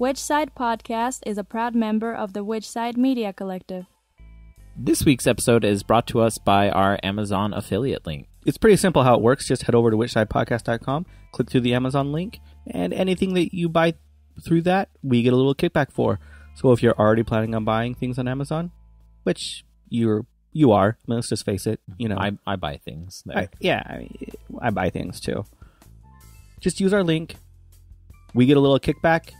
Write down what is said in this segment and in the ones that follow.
Which Side Podcast is a proud member of the Which Side Media Collective. This week's episode is brought to us by our Amazon affiliate link. It's pretty simple how it works. Just head over to whichsidepodcast.com, click through the Amazon link, and anything that you buy through that, we get a little kickback for. So if you're already planning on buying things on Amazon, which you're you are, I mean, let's just face it, you know, I, I buy things there. I, yeah, I, I buy things too. Just use our link. We get a little kickback.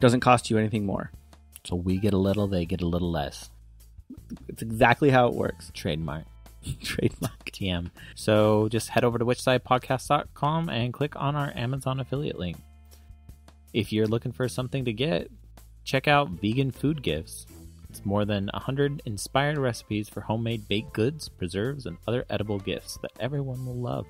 Doesn't cost you anything more. so we get a little, they get a little less. It's exactly how it works. Trademark. Trademark. TM. So just head over to whichsidepodcast.com and click on our Amazon affiliate link. If you're looking for something to get, check out Vegan Food Gifts. It's more than 100 inspired recipes for homemade baked goods, preserves, and other edible gifts that everyone will love.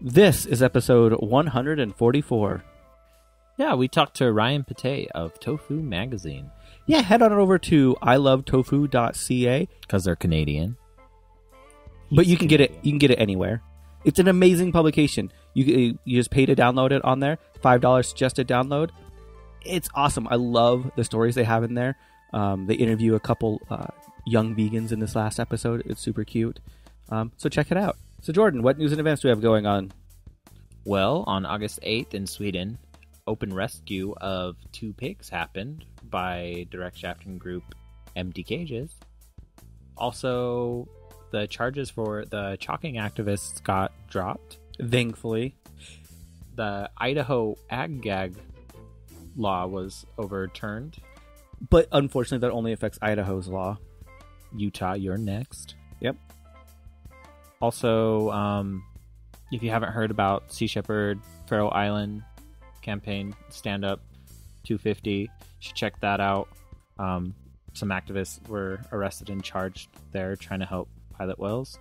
This is episode 144. Yeah, we talked to Ryan Patey of Tofu Magazine Yeah, head on over to ilovetofu.ca, because they're Canadian. but you can get it. You can get it anywhere. It's an amazing publication. You you just pay to download it on there. Five dollars suggested download. It's awesome. I love the stories they have in there. Um, they interview a couple uh, young vegans in this last episode. It's super cute. Um, so check it out. So Jordan, what news and events do we have going on? Well, on August 8th in Sweden, open rescue of two pigs happened by direct shafting group Empty Cages. Also, the charges for the chalking activists got dropped. Thankfully, The Idaho ag gag law was overturned. but unfortunately, that only affects Idaho's law. Utah, you're next. Yep. Also, um, if you haven't heard about Sea Shepherd Faroe Island campaign stand up 250, you should check that out. Um, some activists were arrested and charged there trying to help pilot whales.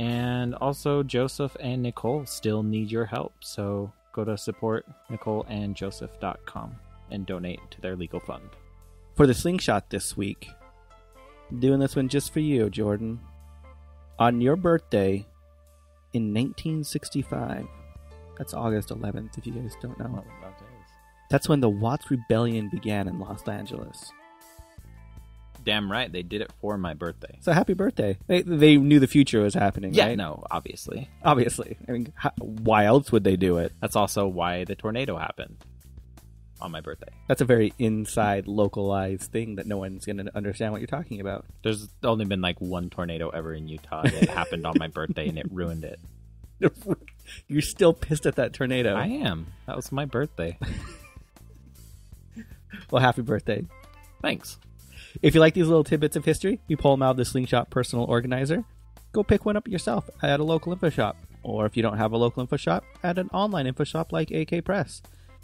And also, Joseph and Nicole still need your help, so go to supportnicoleandjoseph.com and donate to their legal fund. for the slingshot this week. Doing this one just for you, Jordan. On your birthday in 1965, that's August 11th, if you guys don't know. Oh, that's when the Watts Rebellion began in Los Angeles. Damn right, they did it for my birthday. So happy birthday. They, they knew the future was happening, Yeah, right? no, obviously. Obviously. I mean, how, why else would they do it? That's also why the tornado happened on my birthday. That's a very inside, localized thing that no one's going to understand what you're talking about. There's only been like one tornado ever in Utah that happened on my birthday and it ruined it. you're still pissed at that tornado. I am. That was my birthday. Well, happy birthday. Thanks. If you like these little tidbits of history, we pull them out of the Slingshot Personal Organizer. Go pick one up yourself at a local info shop. Or if you don't have a local info shop, at an online info shop like AK Press.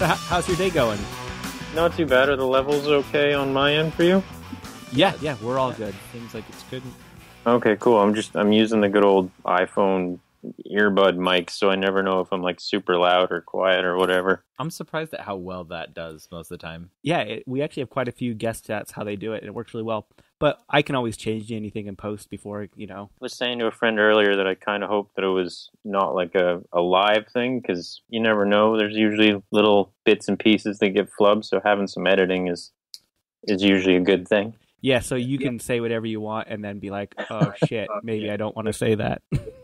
So, how's your day going? Not too bad. Are the levels okay on my end for you? Yeah, yeah, we're all good. Seems like it's good. Okay, cool. I'm just I'm using the good old iPhone earbud mic, so I never know if I'm like super loud or quiet or whatever. I'm surprised at how well that does most of the time. Yeah, it, we actually have quite a few guest stats how they do it, and it works really well. But I can always change anything in post before, you know. I was saying to a friend earlier that I kind of hope that it was not like a, a live thing because you never know. There's usually little bits and pieces that get flubbed, so having some editing is is usually a good thing. Yeah, so you can say whatever you want and then be like, oh shit, maybe I don't want to say that.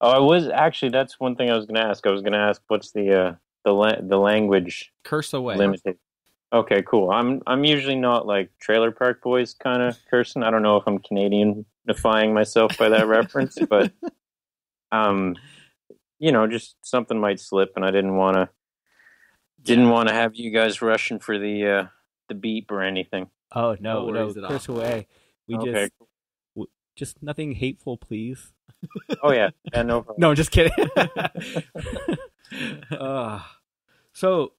Oh, I was actually that's one thing I was going to ask. I was going to ask what's the uh, the la- the language Curse away. limited. Okay, cool. I'm I'm usually not like Trailer Park Boys kind of person. I don't know if I'm Canadian defying myself by that reference, but um, you know, just something might slip, and I didn't want to didn't want to have you guys rushing for the uh the beep or anything. Oh no, No no, worries at all. Chris away. We Okay. just w- just nothing hateful, please. Oh yeah, yeah, no problem. No, just kidding. uh, so,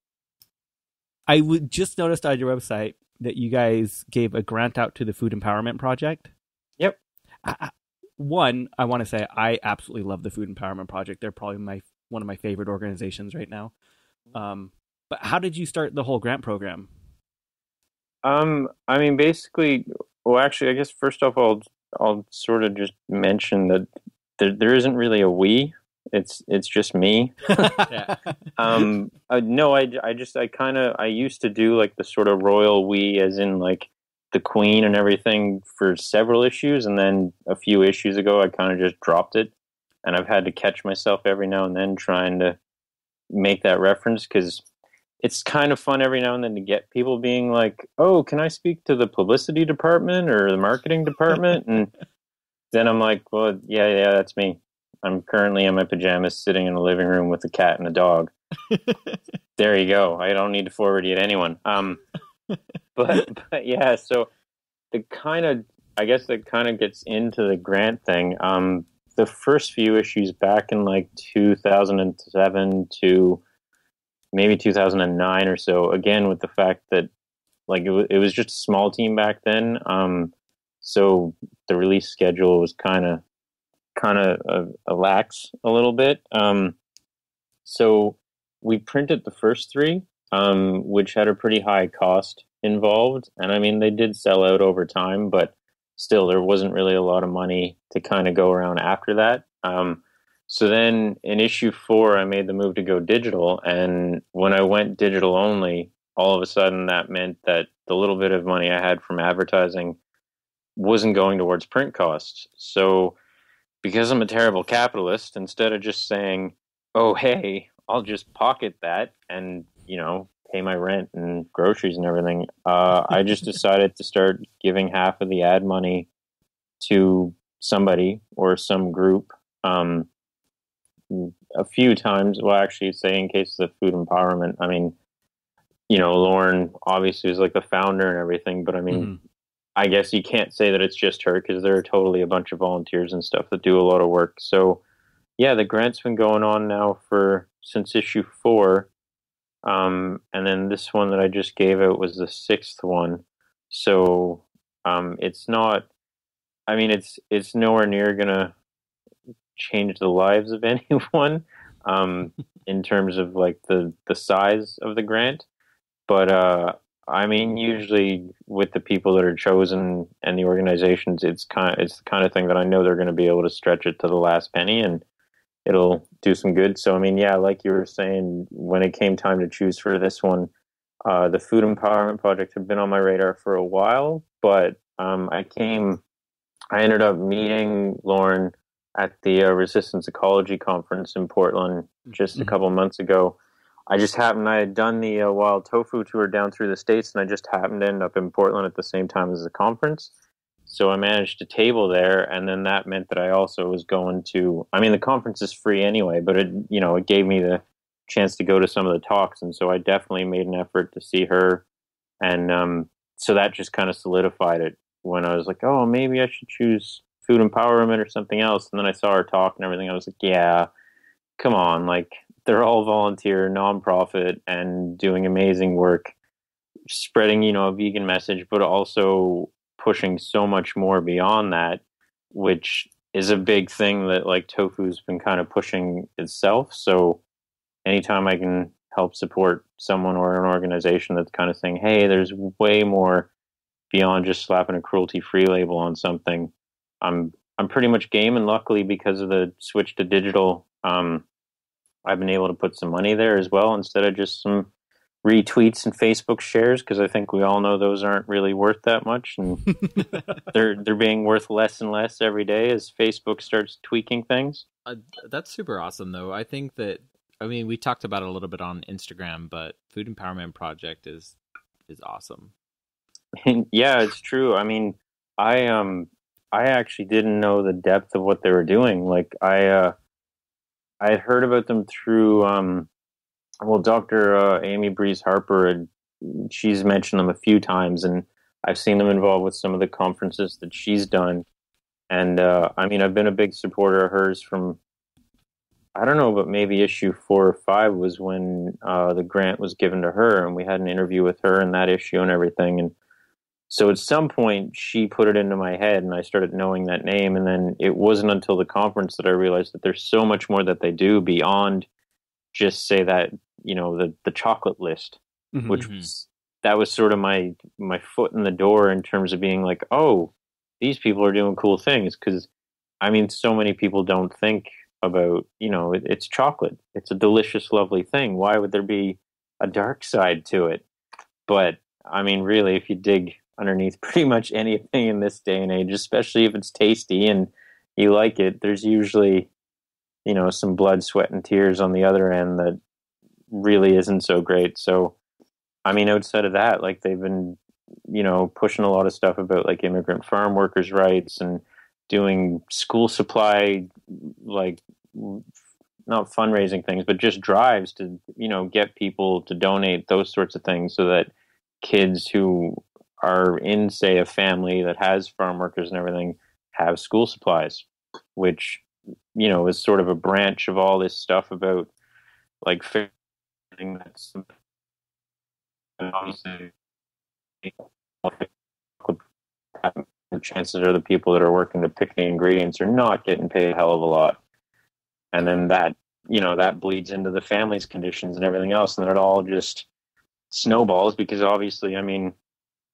I would just noticed on your website that you guys gave a grant out to the Food Empowerment Project. Yep. I, I- one, I want to say I absolutely love the Food Empowerment Project. They're probably my one of my favorite organizations right now. Um, but how did you start the whole grant program? Um, I mean, basically, well, actually, I guess first off, I'll I'll sort of just mention that there there isn't really a we. It's it's just me. Yeah. Um, uh, no, I, I just I kind of I used to do like the sort of royal we, as in like the queen and everything for several issues, and then a few issues ago, I kind of just dropped it, and I've had to catch myself every now and then trying to make that reference because it's kind of fun every now and then to get people being like, "Oh, can I speak to the publicity department or the marketing department?" and then I'm like, "Well, yeah, yeah, that's me. I'm currently in my pajamas, sitting in a living room with a cat and a dog." there you go. I don't need to forward you to anyone. Um, but but yeah, so the kind of I guess that kind of gets into the grant thing. Um, the first few issues back in like 2007 to maybe 2009 or so. Again, with the fact that like it, w- it was just a small team back then. Um, so the release schedule was kind of kind of uh, lax a little bit. Um, so we printed the first three, um, which had a pretty high cost involved, and I mean they did sell out over time, but still there wasn't really a lot of money to kind of go around after that. Um, so then in issue four, I made the move to go digital, and when I went digital only, all of a sudden that meant that the little bit of money I had from advertising wasn't going towards print costs. So because I'm a terrible capitalist, instead of just saying, "Oh, hey, I'll just pocket that and you know pay my rent and groceries and everything," uh, I just decided to start giving half of the ad money to somebody or some group. Um, a few times, well, actually, say in cases of food empowerment, I mean, you know, Lauren obviously is like the founder and everything, but I mean, Mhm. I guess you can't say that it's just her because there are totally a bunch of volunteers and stuff that do a lot of work. So, yeah, the grant's been going on now for since issue four, um, and then this one that I just gave out was the sixth one. So, um, it's not. I mean, it's it's nowhere near gonna change the lives of anyone um, in terms of like the the size of the grant, but uh, I mean, usually with the people that are chosen and the organizations, it's kind it's the kind of thing that I know they're going to be able to stretch it to the last penny and it'll do some good. So, I mean, yeah, like you were saying, when it came time to choose for this one, uh, the Food Empowerment Project had been on my radar for a while, but um, I came, I ended up meeting Lauren at the uh, Resistance Ecology Conference in Portland just a Mhm. couple months ago. I just happened I had done the uh, wild tofu tour down through the states, and I just happened to end up in Portland at the same time as the conference. So I managed to table there, and then that meant that I also was going to. I mean, the conference is free anyway, but it you know it gave me the chance to go to some of the talks, and so I definitely made an effort to see her, and um, so that just kind of solidified it when I was like, oh, maybe I should choose food empowerment or something else, and then I saw her talk and everything. I was like, yeah, come on, like they're all volunteer, nonprofit, and doing amazing work, spreading you know a vegan message, but also pushing so much more beyond that, which is a big thing that like tofu's been kind of pushing itself. So anytime I can help support someone or an organization that's kind of saying, hey, there's way more beyond just slapping a cruelty free label on something, I'm I'm pretty much game and luckily because of the switch to digital, um, I've been able to put some money there as well instead of just some retweets and Facebook shares because I think we all know those aren't really worth that much and they're they're being worth less and less every day as Facebook starts tweaking things. Uh, that's super awesome, though. I think that I mean we talked about it a little bit on Instagram, but Food Empowerment Project is is awesome. yeah, it's true. I mean, I um I actually didn't know the depth of what they were doing. Like I uh I had heard about them through um well Dr. Uh, Amy Breeze Harper she's mentioned them a few times and I've seen them involved with some of the conferences that she's done. And uh I mean I've been a big supporter of hers from I don't know, but maybe issue four or five was when uh, the grant was given to her, and we had an interview with her in that issue and everything. And so at some point, she put it into my head, and I started knowing that name. And then it wasn't until the conference that I realized that there's so much more that they do beyond just say that you know the the chocolate list, Mhm. which Mhm. was that was sort of my my foot in the door in terms of being like, oh, these people are doing cool things because I mean, so many people don't think about you know it, it's chocolate. It's a delicious, lovely thing. Why would there be a dark side to it? But I mean, really, if you dig underneath pretty much anything in this day and age, especially if it's tasty and you like it, there's usually you know some blood, sweat, and tears on the other end that really isn't so great. So, I mean, outside of that, like they've been you know pushing a lot of stuff about like immigrant farm workers' rights and doing school supply like not fundraising things but just drives to you know get people to donate those sorts of things so that kids who are in say a family that has farm workers and everything have school supplies which you know is sort of a branch of all this stuff about like figuring that's obviously the chances are the people that are working to pick the ingredients are not getting paid a hell of a lot. And then that, you know, that bleeds into the family's conditions and everything else. And then it all just snowballs because obviously, I mean,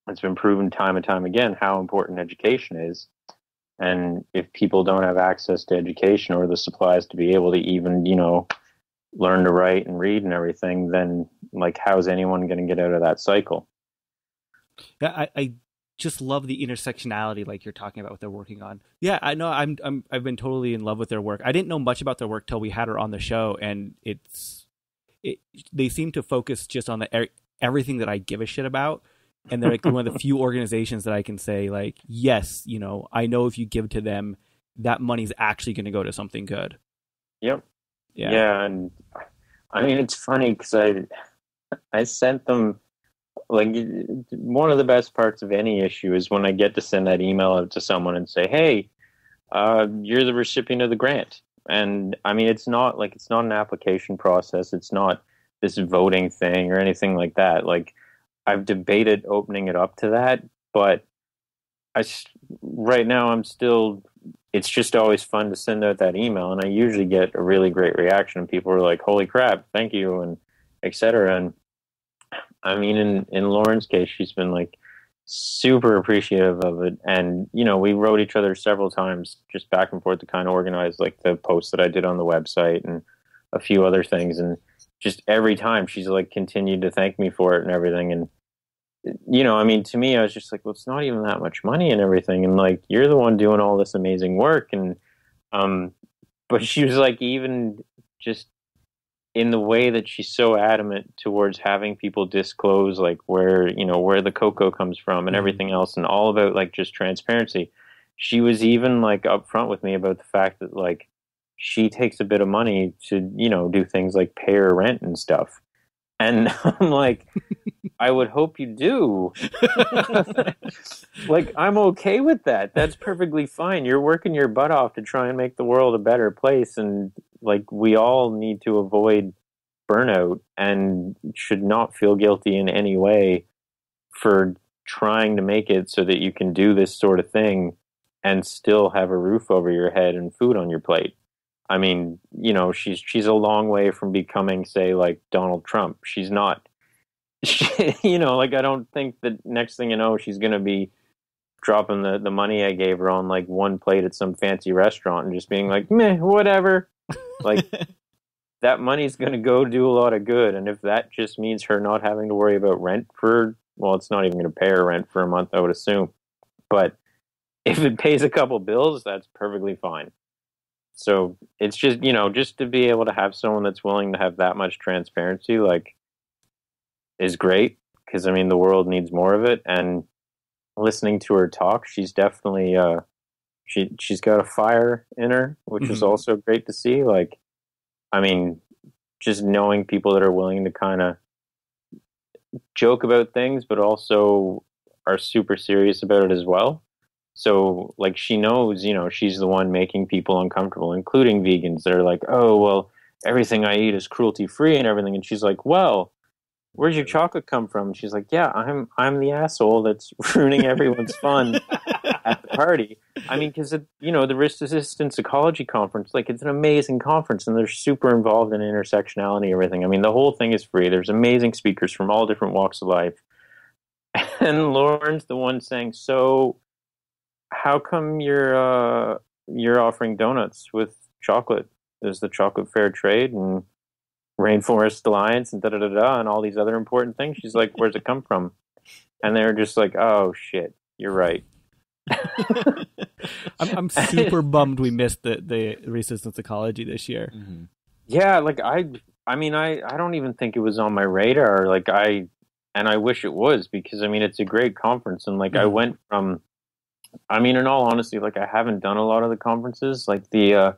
it's been proven time and time again how important education is. And if people don't have access to education or the supplies to be able to even, you know, learn to write and read and everything, then like, how's anyone going to get out of that cycle? Yeah, I, I just love the intersectionality like you're talking about what they're working on. Yeah, I know I'm I'm I've been totally in love with their work. I didn't know much about their work till we had her on the show and it's it they seem to focus just on the er- everything that I give a shit about and they're like one of the few organizations that I can say like yes, you know, I know if you give to them that money's actually going to go to something good. Yep. Yeah. Yeah, and I mean it's funny because I I sent them like one of the best parts of any issue is when I get to send that email out to someone and say, "Hey, uh, you're the recipient of the grant." And I mean, it's not like it's not an application process. It's not this voting thing or anything like that. Like I've debated opening it up to that, but I right now I'm still. It's just always fun to send out that email, and I usually get a really great reaction. And people are like, "Holy crap, thank you," and etc. And I mean, in in Lauren's case, she's been like super appreciative of it, and you know, we wrote each other several times, just back and forth to kind of organize like the posts that I did on the website and a few other things, and just every time she's like continued to thank me for it and everything, and you know, I mean, to me, I was just like, well, it's not even that much money and everything, and like you're the one doing all this amazing work, and um, but she was like, even just in the way that she's so adamant towards having people disclose like where you know where the cocoa comes from and Mhm. everything else and all about like just transparency. She was even like upfront with me about the fact that like she takes a bit of money to you know do things like pay her rent and stuff and i'm like i would hope you do. Like i'm okay with that. That's perfectly fine. You're working your butt off to try and make the world a better place and like we all need to avoid burnout and should not feel guilty in any way for trying to make it so that you can do this sort of thing and still have a roof over your head and food on your plate. I mean, you know, she's she's a long way from becoming say like Donald Trump. She's not you know, like I don't think that next thing you know she's going to be dropping the the money I gave her on like one plate at some fancy restaurant and just being like, "Meh, whatever." Like that money's going to go do a lot of good. And if that just means her not having to worry about rent for, well, it's not even going to pay her rent for a month, I would assume. But if it pays a couple bills, that's perfectly fine. So it's just, you know, just to be able to have someone that's willing to have that much transparency, like, is great. because I mean the world needs more of it. And listening to her talk, she's definitely uh, she she's got a fire in her, which is Mhm. also great to see. Like, I mean, just knowing people that are willing to kind of joke about things, but also are super serious about it as well. So, like, she knows, you know, she's the one making people uncomfortable, including vegans that are like, oh, well, everything I eat is cruelty free and everything. And she's like, well, where's your chocolate come from? She's like, yeah, I'm I'm the asshole that's ruining everyone's fun at the party. I mean, because you know the Risk Resistance Ecology Conference, like it's an amazing conference, and they're super involved in intersectionality and everything. I mean, the whole thing is free. There's amazing speakers from all different walks of life, and Lauren's the one saying, "So, how come you're uh, you're offering donuts with chocolate? Is the chocolate fair trade and Rainforest Alliance and da da da da and all these other important things?" She's like, "Where's it come from?" And they're just like, "Oh shit, you're right." I'm, I'm super bummed we missed the the resistance ecology this year. Yeah, like I I mean I I don't even think it was on my radar like I and I wish it was because I mean it's a great conference and like I Mhm. went from I mean in all honesty like I haven't done a lot of the conferences. Like the uh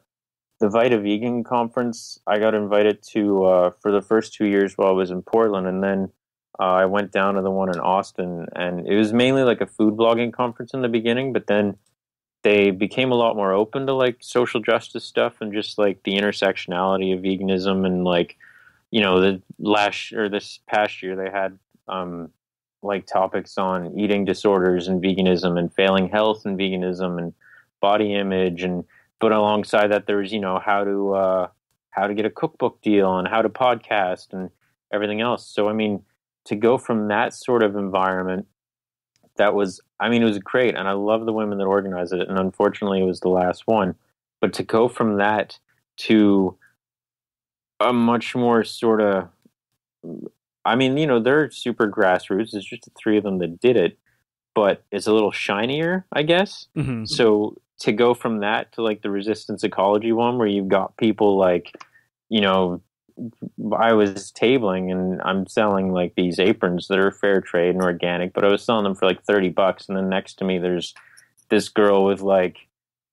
the Vida Vegan conference I got invited to uh for the first 2 years while I was in Portland and then uh, I went down to the one in Austin and it was mainly like a food blogging conference in the beginning but then they became a lot more open to like social justice stuff and just like the intersectionality of veganism and like you know the last or this past year they had um like topics on eating disorders and veganism and failing health and veganism and body image and but alongside that there was you know how to uh how to get a cookbook deal and how to podcast and everything else. So i mean to go from that sort of environment that was i mean it was great and i love the women that organized it and unfortunately it was the last one. But to go from that to a much more sort of i mean you know they're super grassroots. It's just the three of them that did it but it's a little shinier i guess. Hmm so to go from that to like the resistance ecology one where you've got people like you know i was tabling and i'm selling like these aprons that are fair trade and organic but i was selling them for like 30 bucks and then next to me there's this girl with like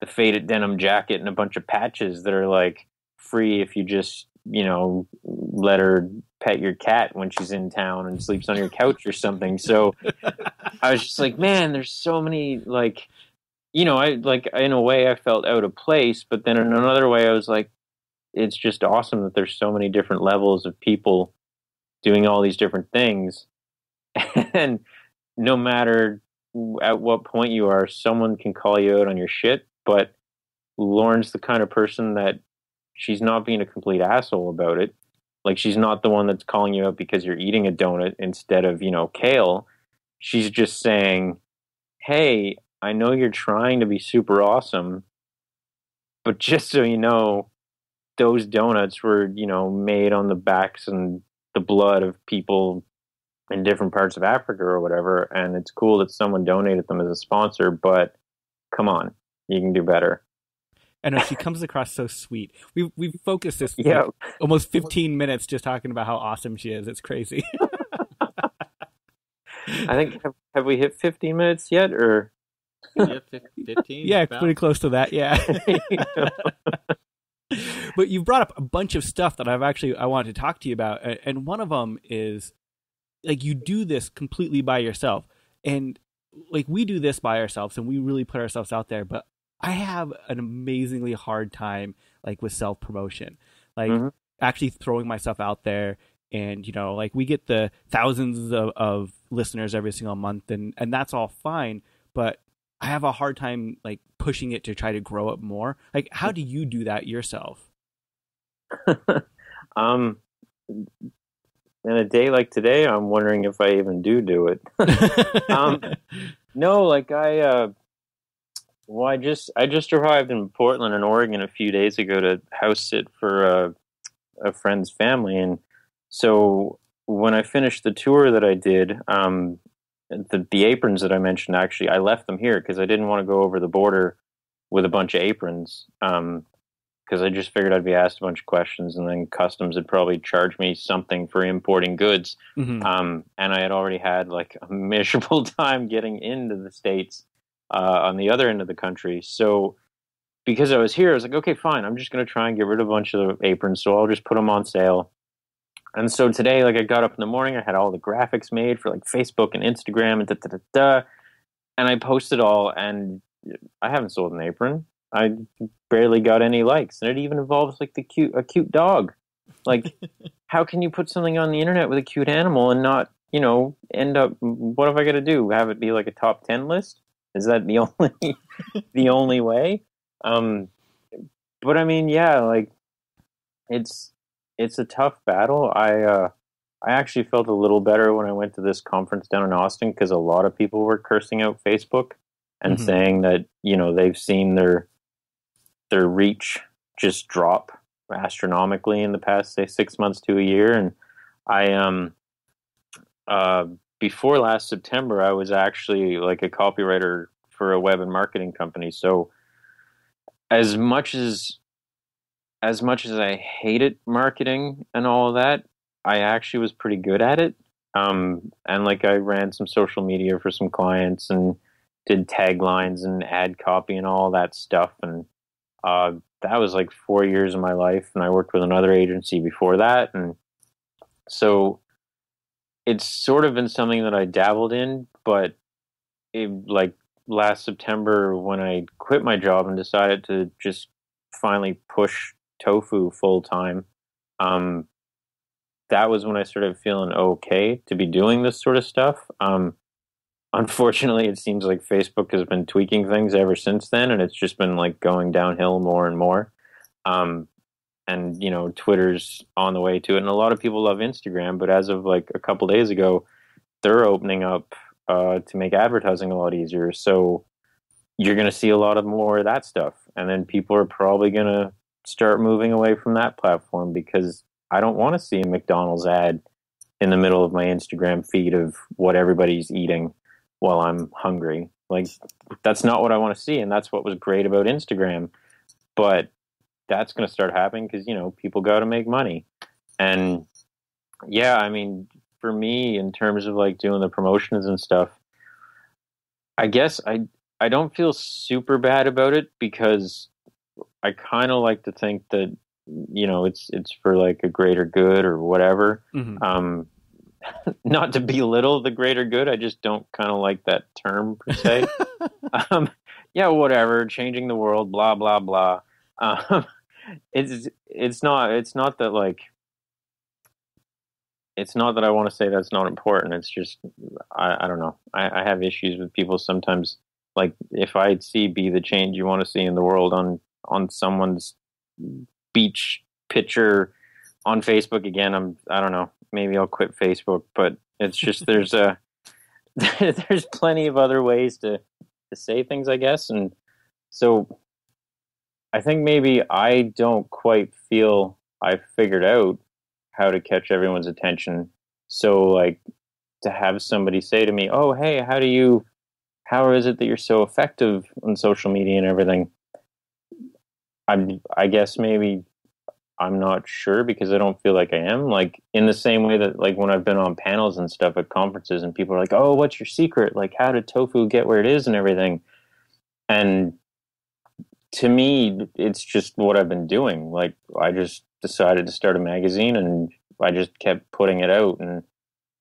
the faded denim jacket and a bunch of patches that are like free if you just you know let her pet your cat when she's in town and sleeps on your couch or something so i was just like man there's so many like you know, I like in a way I felt out of place, but then in another way I was like, it's just awesome that there's so many different levels of people doing all these different things, and no matter at what point you are, someone can call you out on your shit. But Lauren's the kind of person that she's not being a complete asshole about it. Like she's not the one that's calling you out because you're eating a donut instead of you know kale. She's just saying, "Hey, I know you're trying to be super awesome, but just so you know, those donuts were, you know, made on the backs and the blood of people in different parts of Africa or whatever. And it's cool that someone donated them as a sponsor, but come on, you can do better. I know she comes across so sweet. We've we've focused this Yeah. like, almost 15 minutes just talking about how awesome she is. It's crazy. I think, have, have we hit 15 minutes yet? Or, yeah, fif- 15. yeah, about. pretty close to that. Yeah. but you've brought up a bunch of stuff that I've actually I wanted to talk to you about, and one of them is like you do this completely by yourself, and like we do this by ourselves, and we really put ourselves out there. But I have an amazingly hard time like with self promotion, like Mhm. actually throwing myself out there. And you know, like we get the thousands of, of listeners every single month, and and that's all fine. But I have a hard time like pushing it to try to grow it more. Like, how do you do that yourself? um, in a day like today, I'm wondering if I even do do it. Um, No, like I, uh, well, I just I just arrived in Portland in Oregon a few days ago to house sit for a, a friend's family, and so when I finished the tour that I did, um, the the aprons that I mentioned actually I left them here because I didn't want to go over the border with a bunch of aprons. Um, because I just figured I'd be asked a bunch of questions, and then customs would probably charge me something for importing goods. Mhm. Um, and I had already had like a miserable time getting into the states uh, on the other end of the country. So because I was here, I was like, okay, fine. I'm just going to try and get rid of a bunch of the aprons. So I'll just put them on sale. And so today, like I got up in the morning, I had all the graphics made for like Facebook and Instagram and da da da da. And I posted all, and I haven't sold an apron. I barely got any likes, and it even involves like the cute a cute dog. Like, how can you put something on the internet with a cute animal and not, you know, end up? What have I got to do? Have it be like a top ten list? Is that the only the only way? Um, but I mean, yeah, like it's it's a tough battle. I uh, I actually felt a little better when I went to this conference down in Austin because a lot of people were cursing out Facebook and Mhm. saying that you know they've seen their their reach just drop astronomically in the past say six months to a year. And I um uh before last September, I was actually like a copywriter for a web and marketing company. So as much as as much as I hated marketing and all of that, I actually was pretty good at it. Um, and like I ran some social media for some clients and did taglines and ad copy and all that stuff. And uh, that was like four years of my life. And I worked with another agency before that. And so it's sort of been something that I dabbled in, but it, like last September when I quit my job and decided to just finally push tofu full time, um, that was when I started feeling okay to be doing this sort of stuff. Um, unfortunately, it seems like Facebook has been tweaking things ever since then, and it's just been like going downhill more and more. Um, and you know, Twitter's on the way to it, and a lot of people love Instagram, but as of like a couple days ago, they're opening up uh, to make advertising a lot easier. So you're going to see a lot of more of that stuff, and then people are probably going to start moving away from that platform because I don't want to see a McDonald's ad in the middle of my Instagram feed of what everybody's eating while I'm hungry. Like that's not what I want to see, and that's what was great about Instagram. But that's going to start happening because you know people got to make money, and yeah, I mean, for me, in terms of like doing the promotions and stuff, I guess I I don't feel super bad about it because I kind of like to think that you know it's it's for like a greater good or whatever. Mhm. Um, not to belittle the greater good, I just don't kind of like that term per se. um, yeah, whatever, changing the world, blah blah blah. Um, it's it's not it's not that like it's not that I want to say that's not important. It's just I, I don't know. I, I have issues with people sometimes. Like if I see "Be the change you want to see in the world" on on someone's beach picture on Facebook again, I'm I don't know. Maybe I'll quit Facebook. But it's just there's a there's plenty of other ways to to say things, I guess, and so I think maybe I don't quite feel I figured out how to catch everyone's attention. So like to have somebody say to me, "Oh, hey, how do you how is it that you're so effective on social media and everything?" I'm I guess maybe I'm not sure because I don't feel like I am. Like in the same way that like when I've been on panels and stuff at conferences and people are like, "Oh, what's your secret? Like how did tofu get where it is and everything?" And to me, it's just what I've been doing. Like I just decided to start a magazine and I just kept putting it out and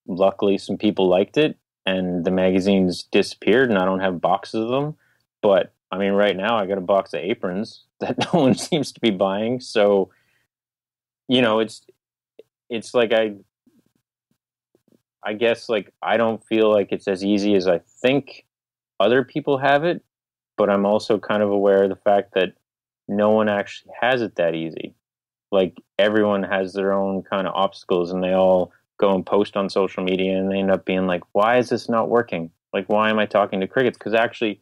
luckily some people liked it and the magazines disappeared and I don't have boxes of them. But I mean right now I got a box of aprons that no one seems to be buying. So you know, it's it's like I I guess like I don't feel like it's as easy as I think other people have it, but I'm also kind of aware of the fact that no one actually has it that easy. Like everyone has their own kind of obstacles and they all go and post on social media and they end up being like, why is this not working? Like, why am I talking to crickets? Because actually,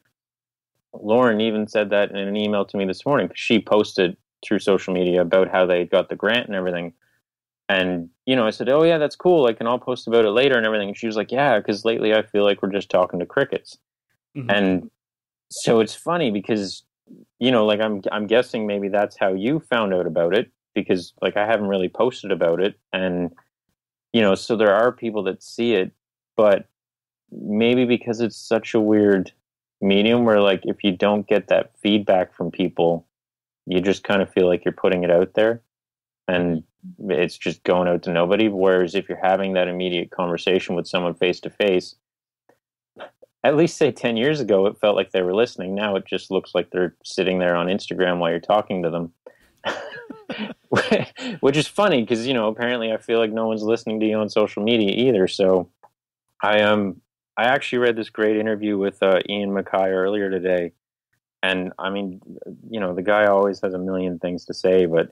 Lauren even said that in an email to me this morning. She posted through social media about how they got the grant and everything. And, you know, I said, oh, yeah, that's cool. Like, and I'll post about it later and everything. And she was like, yeah, because lately I feel like we're just talking to crickets. Mhm. And so it's funny because you know, like I'm I'm guessing maybe that's how you found out about it because like I haven't really posted about it and you know, so there are people that see it, but maybe because it's such a weird medium where like if you don't get that feedback from people, you just kind of feel like you're putting it out there and it's just going out to nobody. Whereas if you're having that immediate conversation with someone face to face at least say 10 years ago it felt like they were listening. Now it just looks like they're sitting there on instagram while you're talking to them. Which is funny because you know apparently i feel like no one's listening to you on social media either. So i um i actually read this great interview with uh, Ian MacKaye earlier today. And i mean you know the guy always has a million things to say but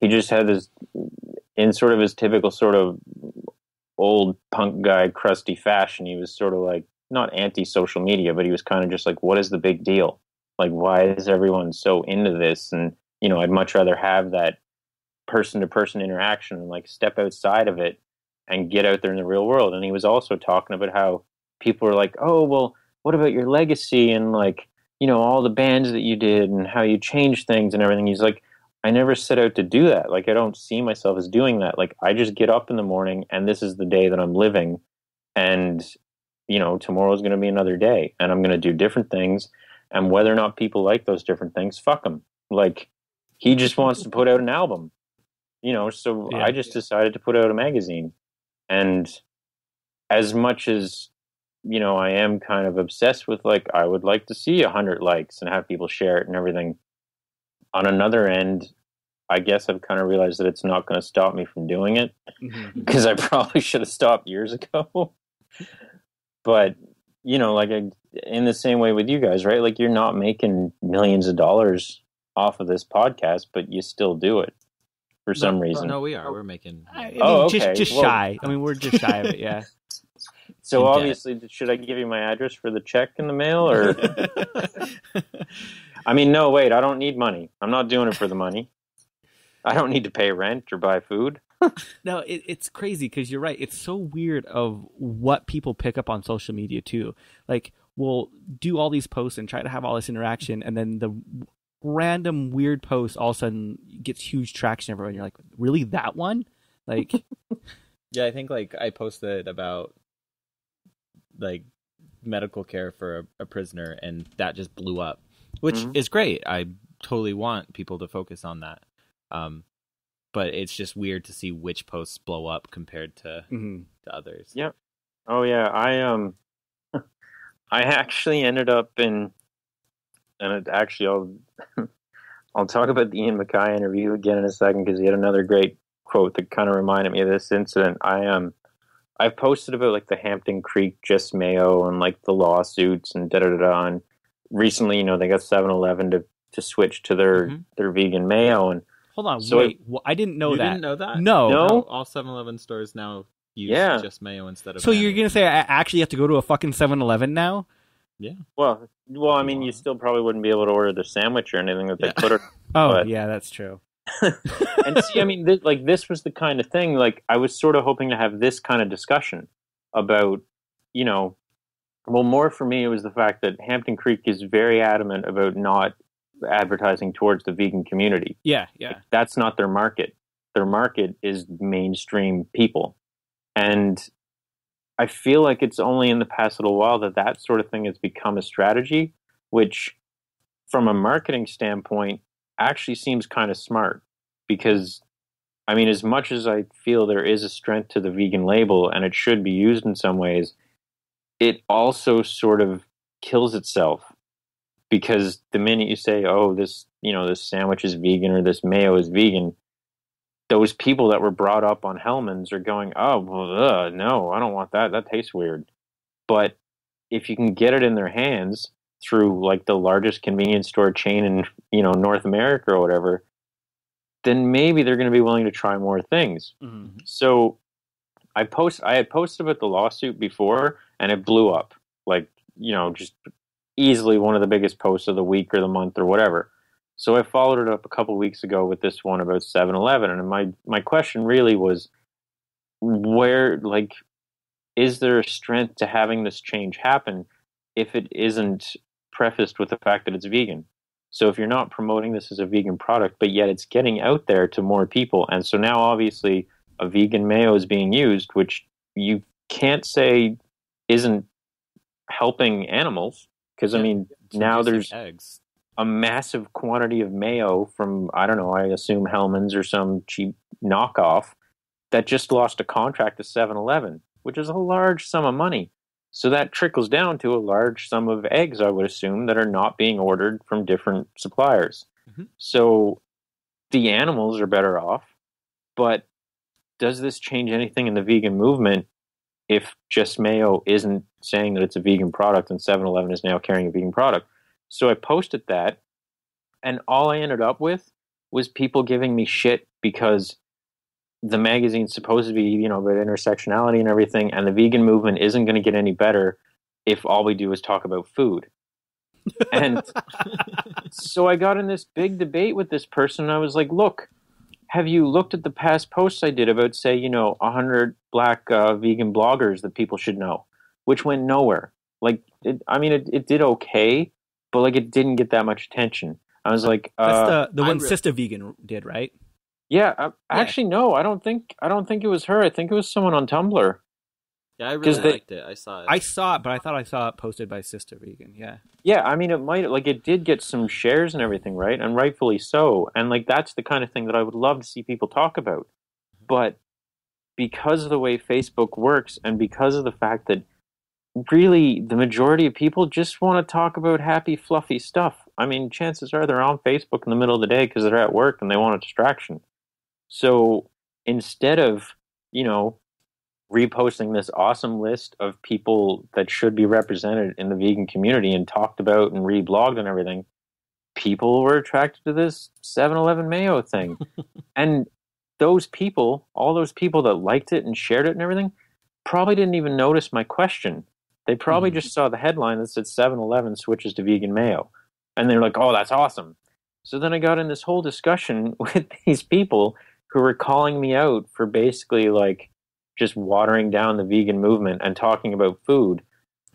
he just had this in sort of his typical sort of old punk guy crusty fashion he was sort of like not anti social media but he was kind of just like what is the big deal like why is everyone so into this and you know i'd much rather have that person to person interaction and like step outside of it and get out there in the real world and he was also talking about how people were like oh well what about your legacy and like you know all the bands that you did and how you changed things and everything he's like I never set out to do that. Like I don't see myself as doing that. Like I just get up in the morning and this is the day that I'm living and you know, tomorrow's going to be another day and I'm going to do different things and whether or not people like those different things, fuck them. Like he just wants to put out an album. You know, so yeah, I just yeah. decided to put out a magazine. And as much as you know, I am kind of obsessed with like I would like to see a hundred likes and have people share it and everything on another end, I guess I've kind of realized that it's not going to stop me from doing it because mm-hmm. I probably should have stopped years ago. But you know, like I, in the same way with you guys, right? Like you're not making millions of dollars off of this podcast, but you still do it for no, some reason. No, we are. We're making. I mean, oh, okay. Just, just well, shy. I mean, we're just shy of it. Yeah. So in obviously, debt. should I give you my address for the check in the mail, or? I mean, no, wait, I don't need money. I'm not doing it for the money. I don't need to pay rent or buy food. no, it, it's crazy because you're right. It's so weird of what people pick up on social media too. Like, we'll do all these posts and try to have all this interaction, and then the random weird post all of a sudden gets huge traction everywhere. And you're like, really, that one? Like, yeah, I think like I posted about like medical care for a, a prisoner, and that just blew up which mm-hmm. is great. I totally want people to focus on that. Um, but it's just weird to see which posts blow up compared to mm-hmm. to others. Yep. Oh yeah, I um, I actually ended up in, and it actually I'll I'll talk about the Ian MacKaye interview again in a second because he had another great quote that kind of reminded me of this incident. I um, I've posted about like the Hampton Creek Just Mayo and like the lawsuits and da da da da. And recently, you know, they got 7-Eleven to to switch to their mm-hmm. their vegan mayo. And hold on, so wait, well, I didn't know you that. Didn't know that? No, no. All 7-Eleven stores now use yeah. just mayo instead of. So you're gonna say I actually have to go to a fucking 7-Eleven now? Yeah. Well, well, I mean, you still probably wouldn't be able to order the sandwich or anything that they yeah. put it. oh, but... yeah, that's true. and see, I mean, this, like this was the kind of thing. Like I was sort of hoping to have this kind of discussion about, you know, well, more for me, it was the fact that Hampton Creek is very adamant about not advertising towards the vegan community. Yeah, yeah. Like, that's not their market. Their market is mainstream people. And I feel like it's only in the past little while that that sort of thing has become a strategy, which, from a marketing standpoint, actually seems kind of smart. Because, I mean, as much as I feel there is a strength to the vegan label and it should be used in some ways, it also sort of kills itself because the minute you say, "Oh, this you know this sandwich is vegan" or "This mayo is vegan," those people that were brought up on Hellmann's are going, "Oh, well, uh, no, I don't want that. That tastes weird." But if you can get it in their hands through like the largest convenience store chain in you know North America or whatever, then maybe they're going to be willing to try more things. Mm-hmm. So I post I had posted about the lawsuit before and it blew up. Like, you know, just easily one of the biggest posts of the week or the month or whatever. So I followed it up a couple weeks ago with this one about 7-Eleven and my my question really was where like is there a strength to having this change happen if it isn't prefaced with the fact that it's vegan? So if you're not promoting this as a vegan product, but yet it's getting out there to more people, and so now obviously a vegan mayo is being used, which you can't say isn't helping animals, because I mean now there's eggs. a massive quantity of mayo from I don't know, I assume Hellmann's or some cheap knockoff that just lost a contract to 7-Eleven, which is a large sum of money. So that trickles down to a large sum of eggs, I would assume, that are not being ordered from different suppliers. Mhm. So the animals are better off, but does this change anything in the vegan movement if just mayo isn't saying that it's a vegan product and 7-Eleven is now carrying a vegan product? So I posted that, and all I ended up with was people giving me shit because the magazine's supposed to be, you know, about intersectionality and everything, and the vegan movement isn't going to get any better if all we do is talk about food. And so I got in this big debate with this person, and I was like, look, have you looked at the past posts I did about, say, you know, 100 black uh, vegan bloggers that people should know, which went nowhere? Like, it, I mean, it, it did okay, but like it didn't get that much attention. I was like, That's uh, the the one re- Sister Vegan did, right? yeah, uh, actually, no, I don't think I don't think it was her. I think it was someone on Tumblr. Yeah, I really they- liked it. I saw it. I saw it, but I thought I saw it posted by Sister Vegan. Yeah. Yeah, I mean, it might like it did get some shares and everything, right? And rightfully so. And like that's the kind of thing that I would love to see people talk about. But because of the way Facebook works, and because of the fact that really the majority of people just want to talk about happy, fluffy stuff. I mean, chances are they're on Facebook in the middle of the day because they're at work and they want a distraction. So instead of, you know, reposting this awesome list of people that should be represented in the vegan community and talked about and reblogged and everything, people were attracted to this 7-Eleven mayo thing. and those people, all those people that liked it and shared it and everything, probably didn't even notice my question. They probably Mhm. just saw the headline that said 7-Eleven switches to vegan mayo. And they're like, oh, that's awesome. So then I got in this whole discussion with these people who were calling me out for basically like just watering down the vegan movement and talking about food.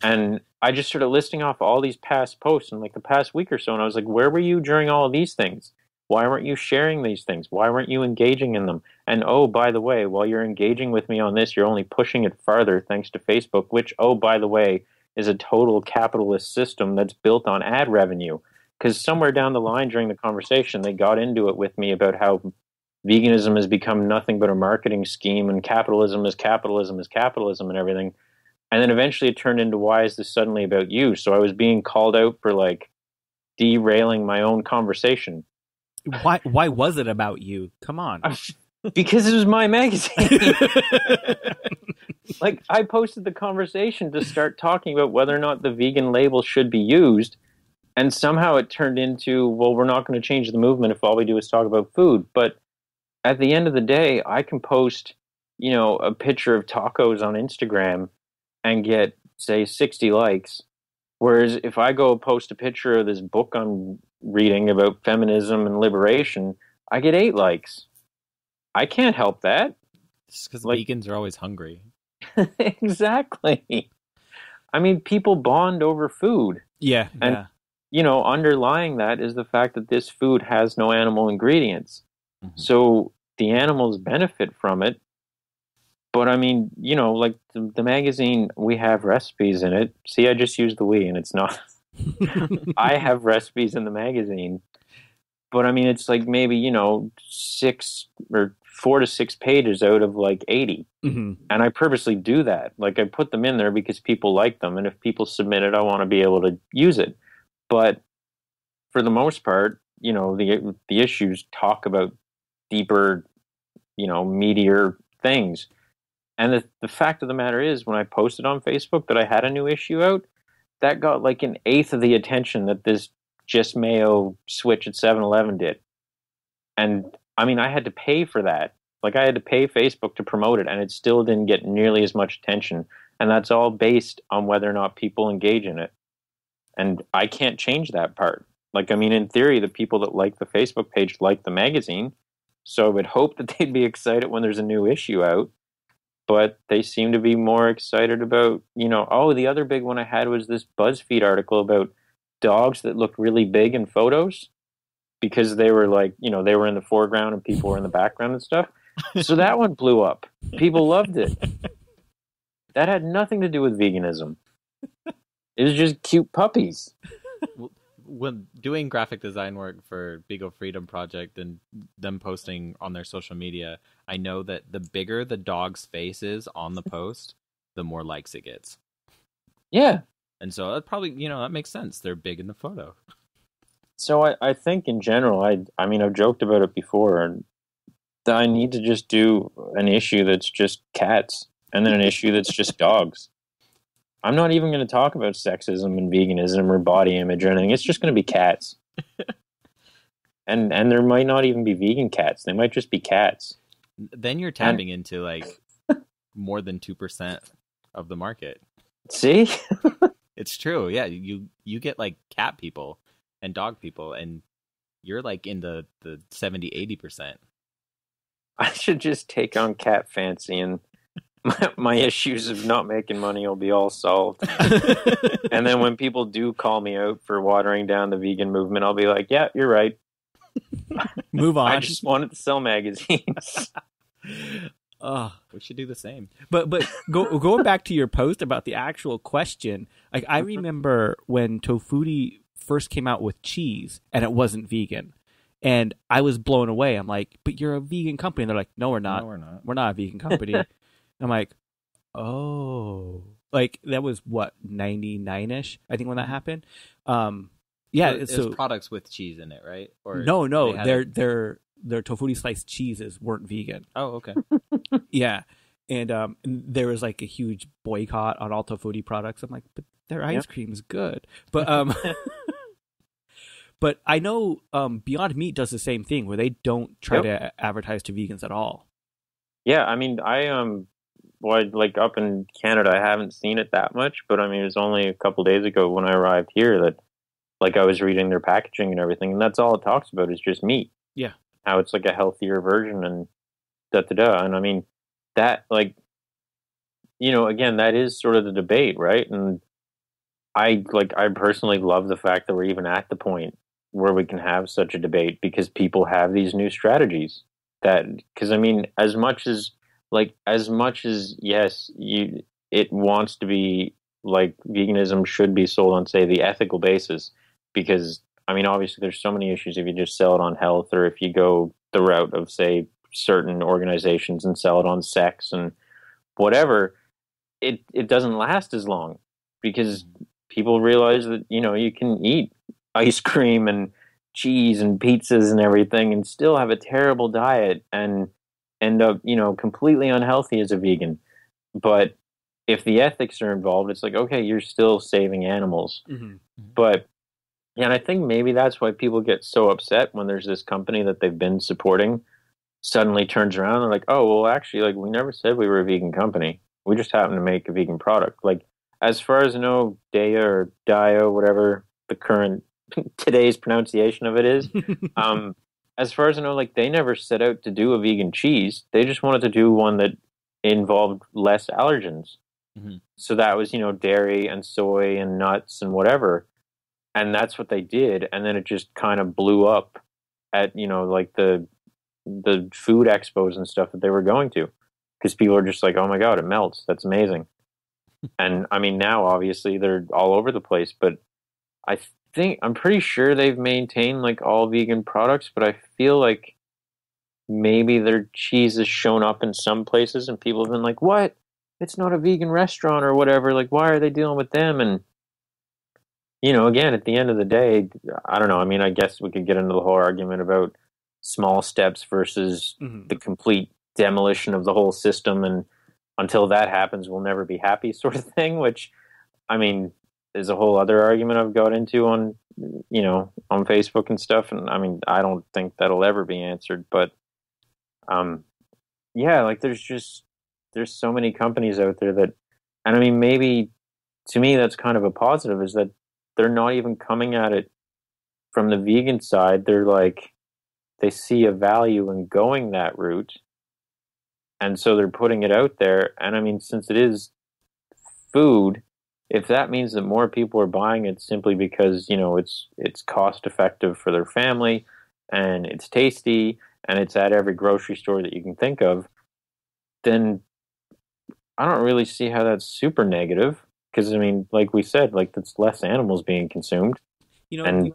And I just started listing off all these past posts in like the past week or so. And I was like, where were you during all of these things? Why weren't you sharing these things? Why weren't you engaging in them? And oh, by the way, while you're engaging with me on this, you're only pushing it farther thanks to Facebook, which, oh, by the way, is a total capitalist system that's built on ad revenue. Because somewhere down the line during the conversation, they got into it with me about how veganism has become nothing but a marketing scheme and capitalism is capitalism is capitalism and everything. And then eventually it turned into why is this suddenly about you? So I was being called out for like derailing my own conversation Why why was it about you? Come on. because it was my magazine. like I posted the conversation to start talking about whether or not the vegan label should be used, and somehow it turned into, well, we're not going to change the movement if all we do is talk about food. But at the end of the day, I can post, you know, a picture of tacos on Instagram and get say 60 likes. Whereas if I go post a picture of this book I'm reading about feminism and liberation, I get eight likes. I can't help that. Just because like- vegans are always hungry. exactly. I mean, people bond over food. yeah. And- yeah. You know, underlying that is the fact that this food has no animal ingredients. Mhm. So the animals benefit from it. But I mean, you know, like the, the magazine, we have recipes in it. See, I just used the we, and it's not. I have recipes in the magazine. But I mean, it's like maybe, you know, six or four to six pages out of like 80. Mhm. and I purposely do that. Like I put them in there because people like them, and if people submit it, I want to be able to use it. But for the most part, you know, the the issues talk about deeper, you know, meatier things. And the the fact of the matter is, when I posted on Facebook that I had a new issue out, that got like an eighth of the attention that this just Mayo switch at 7-Eleven did. And I mean, I had to pay for that. Like I had to pay Facebook to promote it, and it still didn't get nearly as much attention. And that's all based on whether or not people engage in it. And I can't change that part. Like, I mean, in theory, the people that like the Facebook page like the magazine. So I would hope that they'd be excited when there's a new issue out. But they seem to be more excited about, you know, oh, the other big one I had was this BuzzFeed article about dogs that looked really big in photos because they were like, you know, they were in the foreground and people were in the background and stuff. So that one blew up. People loved it. That had nothing to do with veganism. It was just cute puppies. when doing graphic design work for Beagle Freedom Project and them posting on their social media, I know that the bigger the dog's face is on the post, the more likes it gets. Yeah. And so that probably, you know, that makes sense. They're big in the photo. So I, I think in general, I I mean I've joked about it before, and that I need to just do an issue that's just cats, and then an issue that's just dogs. I'm not even going to talk about sexism and veganism or body image or anything. It's just going to be cats. and and there might not even be vegan cats. They might just be cats. Then you're tapping into like more than 2% of the market. See? It's true. Yeah, you you get like cat people and dog people and you're like in the the 70 80%. I should just take on cat fancy and my, my issues of not making money will be all solved. and then when people do call me out for watering down the vegan movement, I'll be like, "Yeah, you're right. Move on. I just wanted to sell magazines." Ugh. We should do the same. But but go, going back to your post about the actual question, like I remember when Tofutti first came out with cheese and it wasn't vegan, and I was blown away. I'm like, "But you're a vegan company." And they're like, "No, we're not. No, we're not. We're not a vegan company." I'm like, "Oh." Like that was what 99 ish, I think, when that happened. Um, yeah. So so products with cheese in it, right? Or no, no, they their their their Tofutti sliced cheeses weren't vegan. Oh, okay. Yeah, and um, there was like a huge boycott on all Tofutti products. I'm like, but their ice Yep. cream is good. But um, but I know um, Beyond Meat does the same thing where they don't try Yep. to advertise to vegans at all. yeah, I mean, I um, well, like up in Canada, I haven't seen it that much, but I mean, it was only a couple days ago when I arrived here that, like, I was reading their packaging and everything, and that's all it talks about is just meat. Yeah. how it's like a healthier version and da da da. And I mean, that like, you know, again, that is sort of the debate, right? And I like, I personally love the fact that we're even at the point where we can have such a debate because people have these new strategies that because I mean, as much as like as much as yes, you it wants to be like veganism should be sold on say the ethical basis because I mean obviously there's so many issues if you just sell it on health or if you go the route of say certain organizations and sell it on sex and whatever it it doesn't last as long because mm-hmm. people realize that you know you can eat ice cream and cheese and pizzas and everything and still have a terrible diet and end up you know completely unhealthy as a vegan but if the ethics are involved it's like okay you're still saving animals mm-hmm. but and I think maybe that's why people get so upset when there's this company that they've been supporting suddenly turns around and they're like, oh, well, actually, like we never said we were a vegan company. We just happen to make a vegan product. Like as far as I know, Daiya or Dio, whatever the current today's pronunciation of it is, um, as far as I know, like they never set out to do a vegan cheese. They just wanted to do one that involved less allergens. Mhm. So that was, you know, dairy and soy and nuts and whatever. And that's what they did. And then it just kind of blew up at, you know, like the the food expos and stuff that they were going to. Because people are just like, oh my God, it melts. That's amazing. and I mean, now obviously they're all over the place, but I think I'm pretty sure they've maintained like all vegan products, but I feel like maybe their cheese has shown up in some places and people have been like, "What? It's not a vegan restaurant or whatever. Like, why are they dealing with them?" And you know, again, at the end of the day, I don't know. I mean, I guess we could get into the whole argument about small steps versus Mhm. the complete demolition of the whole system and until that happens we'll never be happy sort of thing which i mean is a whole other argument i've got into on you know on facebook and stuff. And i mean i don't think that'll ever be answered but um yeah like there's just there's so many companies out there that and i mean maybe to me that's kind of a positive is that they're not even coming at it from the vegan side. They're like they see a value in going that route. And so they're putting it out there. And i mean since it is food if that means that more people are buying it simply because you know it's it's cost effective for their family and it's tasty and it's at every grocery store that you can think of, then I don't really see how that's super negative. Because I mean, like we said, like that's less animals being consumed. You know, And-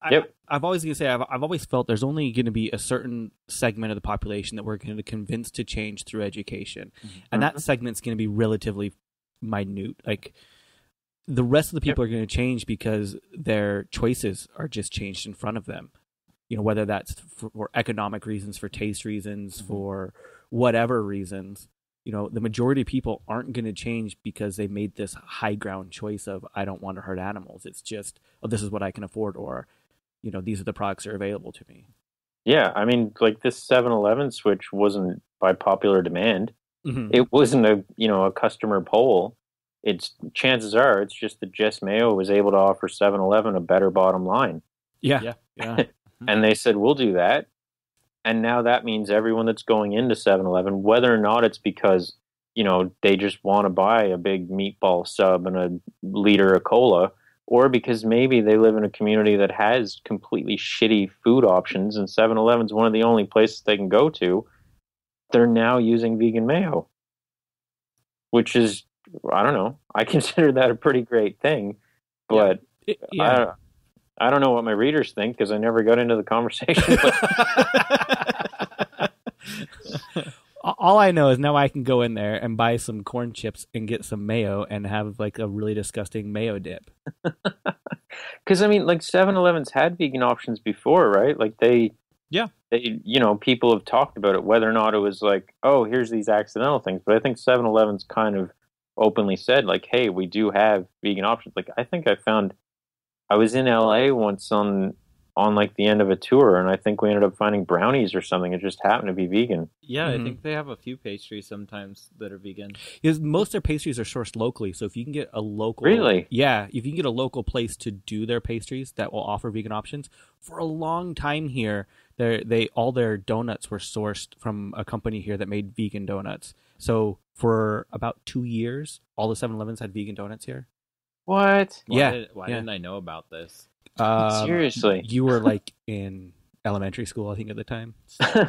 I, Yep. I've always gonna say I've, I've always felt there's only going to be a certain segment of the population that we're going to convince to change through education, mm-hmm. and that mm-hmm. segment's going to be relatively minute. Like the rest of the people are going to change because their choices are just changed in front of them. You know, whether that's for, for economic reasons, for taste reasons, for whatever reasons. You know, the majority of people aren't going to change because they made this high ground choice of I don't want to hurt animals. It's just, oh, this is what I can afford, or you know, these are the products that are available to me. Yeah, I mean, like this 7-Eleven switch wasn't by popular demand. Mm-hmm. It wasn't a you know a customer poll. It's chances are it's just that Just Mayo was able to offer 7-Eleven a better bottom line. yeah, Yeah. yeah. Mm-hmm. and they said we'll do that and now that means everyone that's going into 7-eleven whether or not it's because you know they just want to buy a big meatball sub and a liter of cola or because maybe they live in a community that has completely shitty food options and 7-eleven's one of the only places they can go to they're now using vegan mayo which is i don't know i consider that a pretty great thing but It- yeah. I, I don't know what my readers think because I never got into the conversation. All I know is now I can go in there and buy some corn chips and get some mayo and have like a really disgusting mayo dip. because I mean, like 7-Eleven's had vegan options before, right? Like they, Yeah. they, you know, people have talked about it. Whether or not it was like, oh, here's these accidental things, but I think 7-Eleven's kind of openly said, like, hey, we do have vegan options. Like, I think I found, I was in LA once on on like the end of a tour, and I think we ended up finding brownies or something. It just happened to be vegan. Yeah, Mhm. I think they have a few pastries sometimes that are vegan. Because most of their pastries are sourced locally, so if you can get a local, Really? yeah, if you can get a local place to do their pastries that will offer vegan options, for a long time here, they they all their donuts were sourced from a company here that made vegan donuts. So for about two years, all the 7-Elevens had vegan donuts here. What? Why Yeah, did- why yeah. didn't I know about this? Um, Seriously? you were like in elementary school, I think, at the time.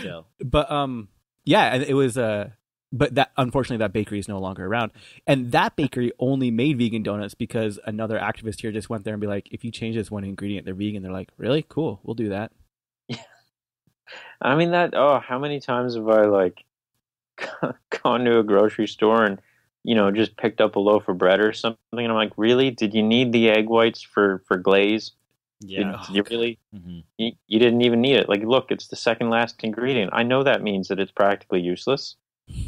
Still, but um yeah it was uh but that unfortunately that bakery is no longer around and that bakery only made vegan donuts because another activist here just went there and be like if you change this one ingredient they're vegan they're like really cool we'll do that I mean that. Oh, how many times have I like gone to a grocery store and you know just picked up a loaf of bread or something, and I'm like, really? Did you need the egg whites for for glaze? yeah. Did you really? hmm You, you didn't even need it. Like, look, it's the second last ingredient. I know that means that it's practically useless.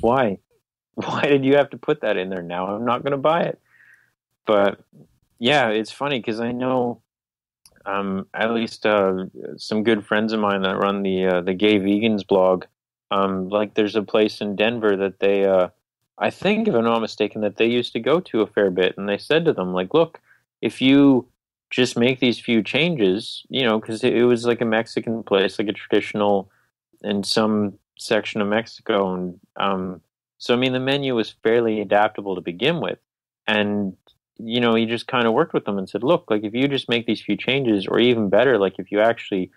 Why? Why did you have to put that in there? Now I'm not going to buy it. But yeah, it's funny because I know um, at least uh, some good friends of mine that run the uh, the Gay Vegans blog. Um, like, there's a place in Denver that they, uh, I think, if I'm not mistaken, that they used to go to a fair bit, and they said to them, like, look, if you just make these few changes, you know, because it, was like a Mexican place, like a traditional in some section of Mexico, and um, so I mean, the menu was fairly adaptable to begin with, and you know, he just kind of worked with them and said, look, like if you just make these few changes, or even better, like if you actually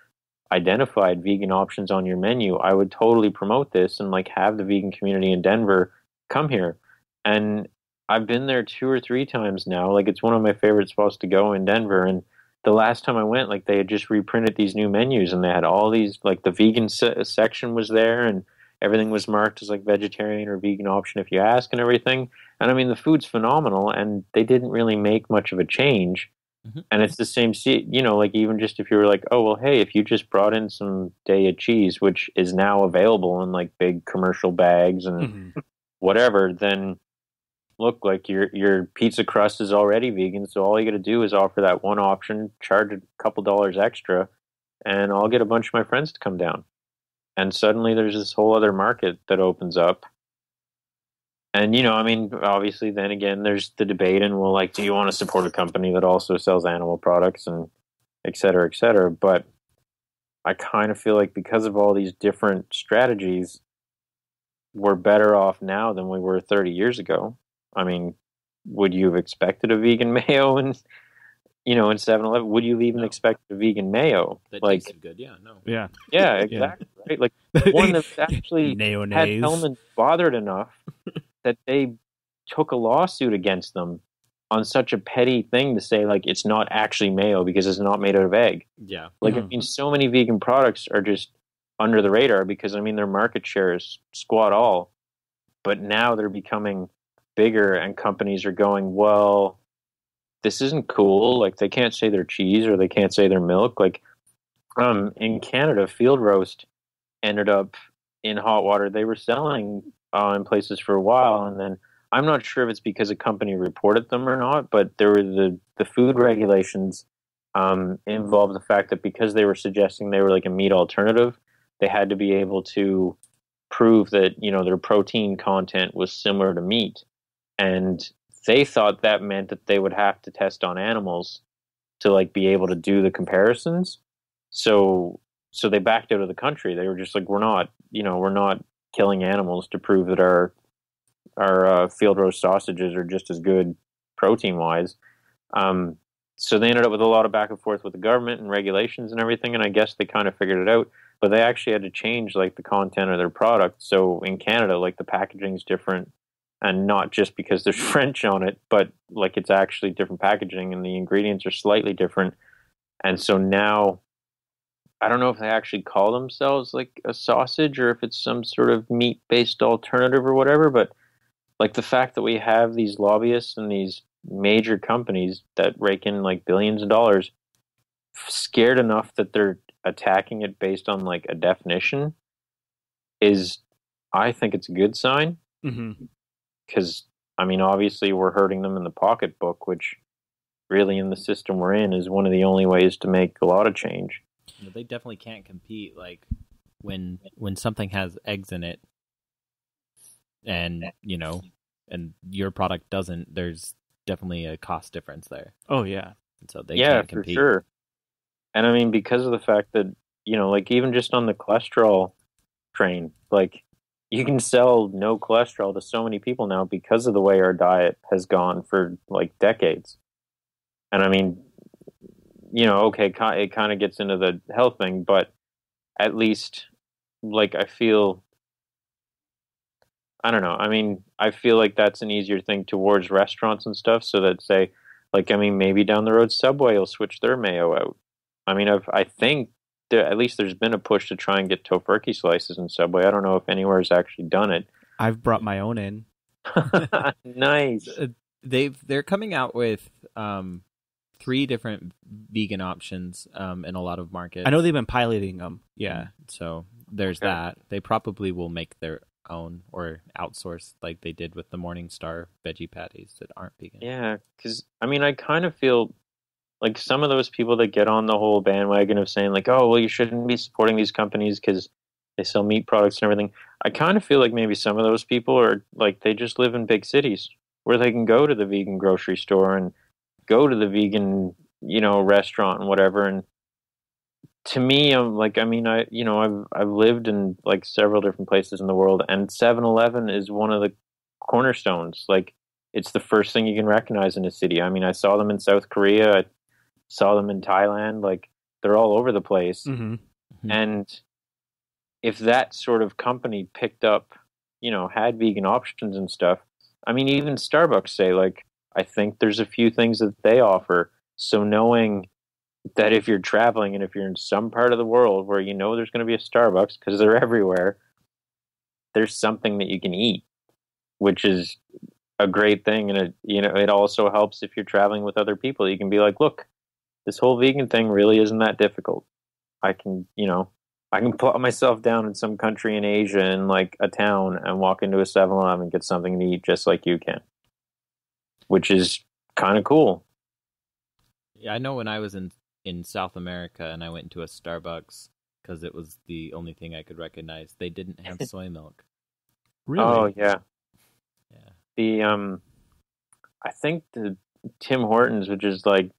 identified vegan options on your menu, I would totally promote this and like have the vegan community in Denver come here. And I've been there two or three times now. Like it's one of my favorite spots to go in Denver. And the last time I went, like they had just reprinted these new menus and they had all these like the vegan se- section was there and everything was marked as like vegetarian or vegan option if you ask and everything. And I mean the food's phenomenal and they didn't really make much of a change. Mhm. And it's the same, you know, like even just if you were like, oh well, hey, if you just brought in some Daiya cheese, which is now available in like big commercial bags and Mhm. whatever, then look like your your pizza crust is already vegan. So all you got to do is offer that one option, charge a couple dollars extra, and I'll get a bunch of my friends to come down. And suddenly there's this whole other market that opens up. And you know, I mean, obviously, then again, there's the debate, and well, like, do you want to support a company that also sells animal products and et cetera, et cetera? But I kind of feel like because of all these different strategies, we're better off now than we were 30 years ago. I mean, would you have expected a vegan mayo and you know in 7-Eleven? Would you even No. expected a vegan mayo? That like tasted good. Yeah, no. Yeah. yeah, exactly. Right? Like one that actually had Mayonnaise. Hellmann bothered enough that they took a lawsuit against them on such a petty thing to say like it's not actually mayo because it's not made out of egg. Yeah. Like I Mhm. mean, so many vegan products are just under the radar because I mean their market share is squat all, but now they're becoming bigger and companies are going well. This isn't cool. Like they can't say their cheese or they can't say their milk. Like um, in Canada, Field Roast ended up in hot water. They were selling uh, in places for a while, and then I'm not sure if it's because a company reported them or not, but there were the the food regulations um, involved the fact that because they were suggesting they were like a meat alternative, they had to be able to prove that you know their protein content was similar to meat, and they thought that meant that they would have to test on animals to like be able to do the comparisons. So so they backed out of the country. They were just like, we're not, you know, we're not killing animals to prove that our our uh, field roast sausages are just as good protein wise. Um, so they ended up with a lot of back and forth with the government and regulations and everything. And I guess they kind of figured it out, but they actually had to change like the content of their product. So in Canada, like the packaging is different, and not just because there's French on it, but like it's actually different packaging and the ingredients are slightly different. And so now I don't know if they actually call themselves like a sausage or if it's some sort of meat based alternative or whatever, but like the fact that we have these lobbyists and these major companies that rake in like billions of dollars scared enough that they're attacking it based on like a definition is I think it's a good sign hmm because I mean obviously we're hurting them in the pocketbook which really in the system we're in is one of the only ways to make a lot of change. You they definitely can't compete like when when something has eggs in it and you know and your product doesn't there's definitely a cost difference there Oh yeah. and so they yeah, can't for sure. And I mean, because of the fact that you know, like even just on the cholesterol train, like you can sell no cholesterol to so many people now because of the way our diet has gone for like decades. And I mean, you know, okay, it kind of gets into the health thing, but at least, like, I feel. I don't know. I mean, I feel like that's an easier thing towards restaurants and stuff. So that say, like, I mean, maybe down the road, Subway will switch their mayo out. I mean, I've, I think there, at least there's been a push to try and get Tofurky slices in Subway. I don't know if anywhere has actually done it. I've brought my own in. nice. Uh, they've they're coming out with um three different vegan options um in a lot of markets I know they've been piloting them. Yeah. so there's Okay. that they probably will make their own or outsource like they did with the morningstar veggie patties that aren't vegan Yeah, because I mean, I kind of feel like some of those people that get on the whole bandwagon of saying like, "Oh, well, you shouldn't be supporting these companies because they sell meat products and everything." I kind of feel like maybe some of those people are like they just live in big cities where they can go to the vegan grocery store and go to the vegan, you know, restaurant and whatever. And to me, I'm like, I mean, I you know, I've I've lived in like several different places in the world, and 7-Eleven is one of the cornerstones. Like it's the first thing you can recognize in a city. I mean, I saw them in South Korea, I saw them in Thailand. Like they're all over the place. Mm-hmm. Mhm. And if that sort of company picked up, you know, had vegan options and stuff, I mean, even Starbucks say like, I think there's a few things that they offer. So knowing that if you're traveling and if you're in some part of the world where you know there's going to be a Starbucks because they're everywhere, there's something that you can eat, which is a great thing. And it, you know, it also helps if you're traveling with other people. You can be like, look, this whole vegan thing really isn't that difficult. I can, you know, I can put myself down in some country in Asia in like a town and walk into a 7-Eleven and get something to eat just like you can, which is kind of cool. Yeah, I know when I was in in South America and I went into a Starbucks because it was the only thing I could recognize. They didn't have soy milk. Really? Oh yeah, Yeah, the um, I think the Tim Hortons, which is like,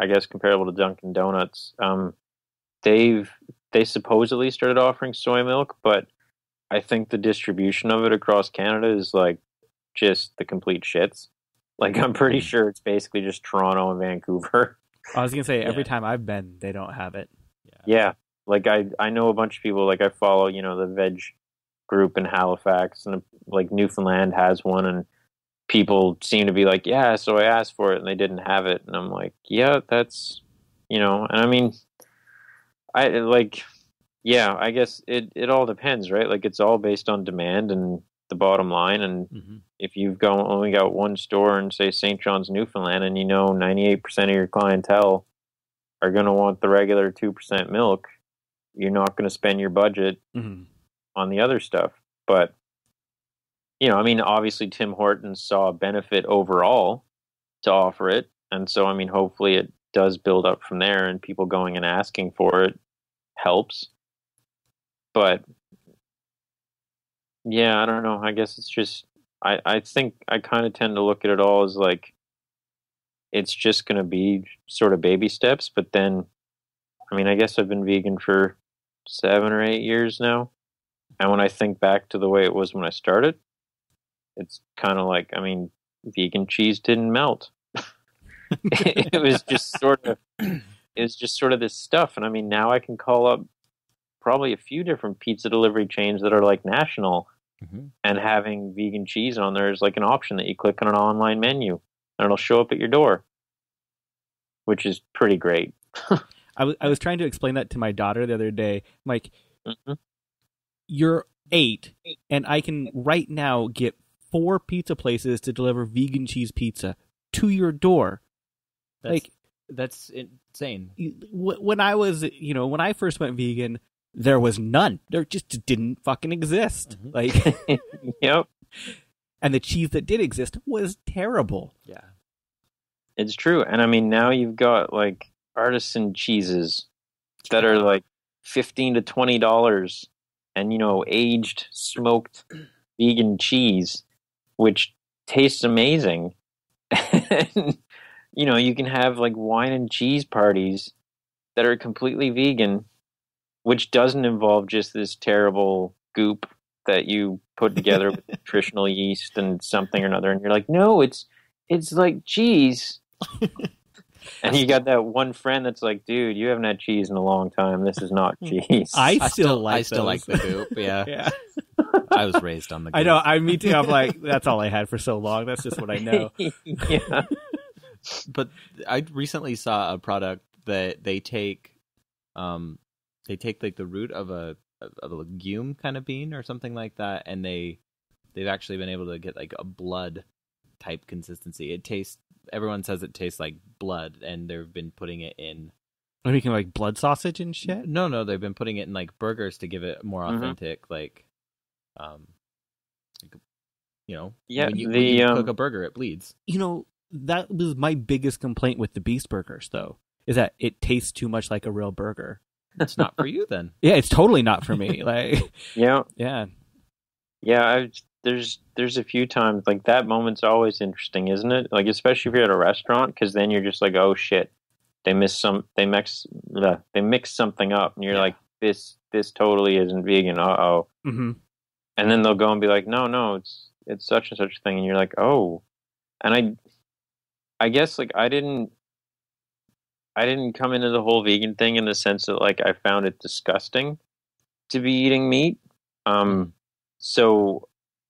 I guess comparable to Dunkin' Donuts, um, they've they supposedly started offering soy milk, but I think the distribution of it across Canada is like just the complete shits. Like I'm pretty sure it's basically just Toronto and Vancouver. I was gonna say every Yeah. time I've been, they don't have it. Yeah, like I I know a bunch of people. Like I follow, you know, the veg group in Halifax, and like Newfoundland has one, and people seem to be like, yeah. So I asked for it, and they didn't have it, and I'm like, yeah, that's you know, and I mean, I like, yeah, I guess it it all depends, right? Like it's all based on demand and the bottom line, and Mm-hmm. if you've got only got one store in say St. John's, Newfoundland, and you know 98% of your clientele are going to want the regular 2% milk, you're not going to spend your budget Mm-hmm. on the other stuff. But you know, I mean, obviously Tim Hortons saw a benefit overall to offer it, and so I mean, hopefully it does build up from there, and people going and asking for it helps. But yeah, I don't know. I guess it's just I I think I kind of tend to look at it all as like it's just going to be sort of baby steps, but then I mean, I guess I've been vegan for 7 or 8 years now. And when I think back to the way it was when I started, it's kind of like, I mean, vegan cheese didn't melt. it was just sort of it was just sort of this stuff and I mean, now I can call up probably a few different pizza delivery chains that are like national Mm-hmm. and having vegan cheese on there is like an option that you click on an online menu and it'll show up at your door, which is pretty great. I was I was trying to explain that to my daughter the other day. I'm like, Mhm. you're eight, and I can right now get four pizza places to deliver vegan cheese pizza to your door. That's, Like that's insane. when I was, you know, when I first went vegan, there was none. There just didn't fucking exist. Mhm. Like, yep, and the cheese that did exist was terrible. Yeah. it's true. And I mean, now you've got like artisan cheeses that are like 15 to 20 dollars and you know, aged smoked vegan cheese which tastes amazing. and, you know, you can have like wine and cheese parties that are completely vegan which doesn't involve just this terrible goop that you put together with nutritional yeast and something or another and you're like no it's it's like cheese and you got that one friend that's like dude you haven't had cheese in a long time this is not hmm. cheese I, I still, like I still like the goop. Yeah. yeah, I was raised on the. Goop. I know. I me too. I'm like, that's all I had for so long. That's just what I know. yeah but I recently saw a product that they take, um, they take like the root of a of a legume kind of bean or something like that, and they they've actually been able to get like a blood type consistency. It tastes. Everyone says it tastes like blood, and they've been putting it in. Are making like blood sausage and shit? No, no, they've been putting it in like burgers to give it more Mhm. authentic, like, um, you know, Yeah, When you, when the, you um, cook a burger, it bleeds. You know, that was my biggest complaint with the Beast Burgers, though, is that it tastes too much like a real burger. It's not for you then. Yeah, it's totally not for me. Like, yeah yeah, Yeah, I've, there's there's a few times like that moment's always interesting, isn't it? Like especially if you're at a restaurant, because then you're just like, oh shit, they miss some, they mix, uh, they mix something up, and you're Yeah. like, this this totally isn't vegan. Uh oh. hmm And then they'll go and be like, no, no, it's it's such and such a thing, and you're like, oh. And I, I guess like I didn't, I didn't come into the whole vegan thing in the sense that like I found it disgusting to be eating meat. Um, so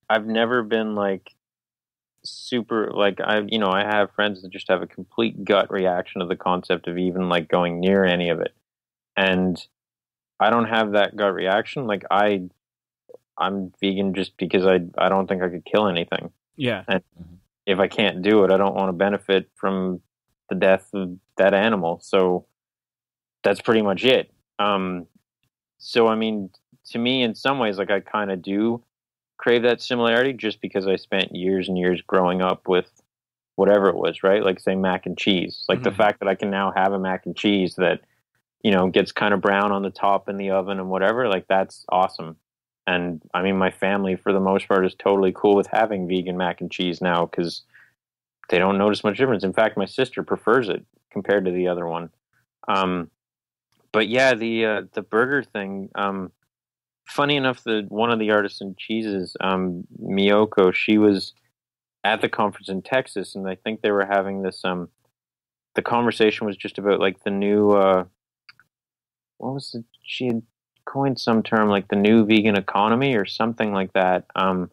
I've never been like super like I you know I have friends that just have a complete gut reaction to the concept of even like going near any of it, and I don't have that gut reaction. Like I, I'm vegan just because I I don't think I could kill anything. yeah. And if I can't do it, I don't want to benefit from the death of that animal. So that's pretty much it. Um, so I mean, to me, in some ways, like I kind of do crave that similarity, just because I spent years and years growing up with whatever it was, right? Like say mac and cheese. Like the Mhm. fact that I can now have a mac and cheese that you know gets kind of brown on the top in the oven and whatever. Like that's awesome. And I mean, my family for the most part is totally cool with having vegan mac and cheese now because they don't notice much difference. In fact, my sister prefers it compared to the other one. Um, but yeah, the uh, the burger thing. Um, funny enough, the one of the artisan cheeses, um, Miyoko, she was at the conference in Texas, and I think they were having this. Um, the conversation was just about like the new. Uh, what was it? She had coined some term like the new vegan economy or something like that. Um,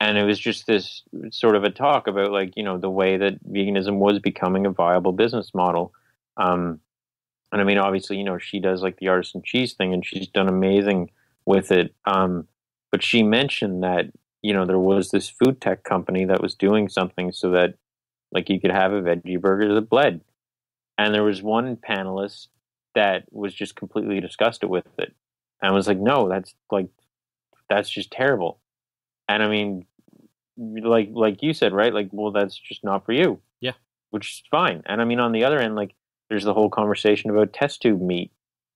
and it was just this sort of a talk about like you know the way that veganism was becoming a viable business model. Um, and I mean, obviously, you know, she does like the artisan cheese thing, and she's done amazing with it. Um, but she mentioned that you know there was this food tech company that was doing something so that like you could have a veggie burger that bled, and there was one panelist that was just completely disgusted with it, and was like, "No, that's like that's just terrible." And I mean, like like you said, right? Like, well, that's just not for you. Yeah, which is fine. And I mean, on the other end, like there's the whole conversation about test tube meat.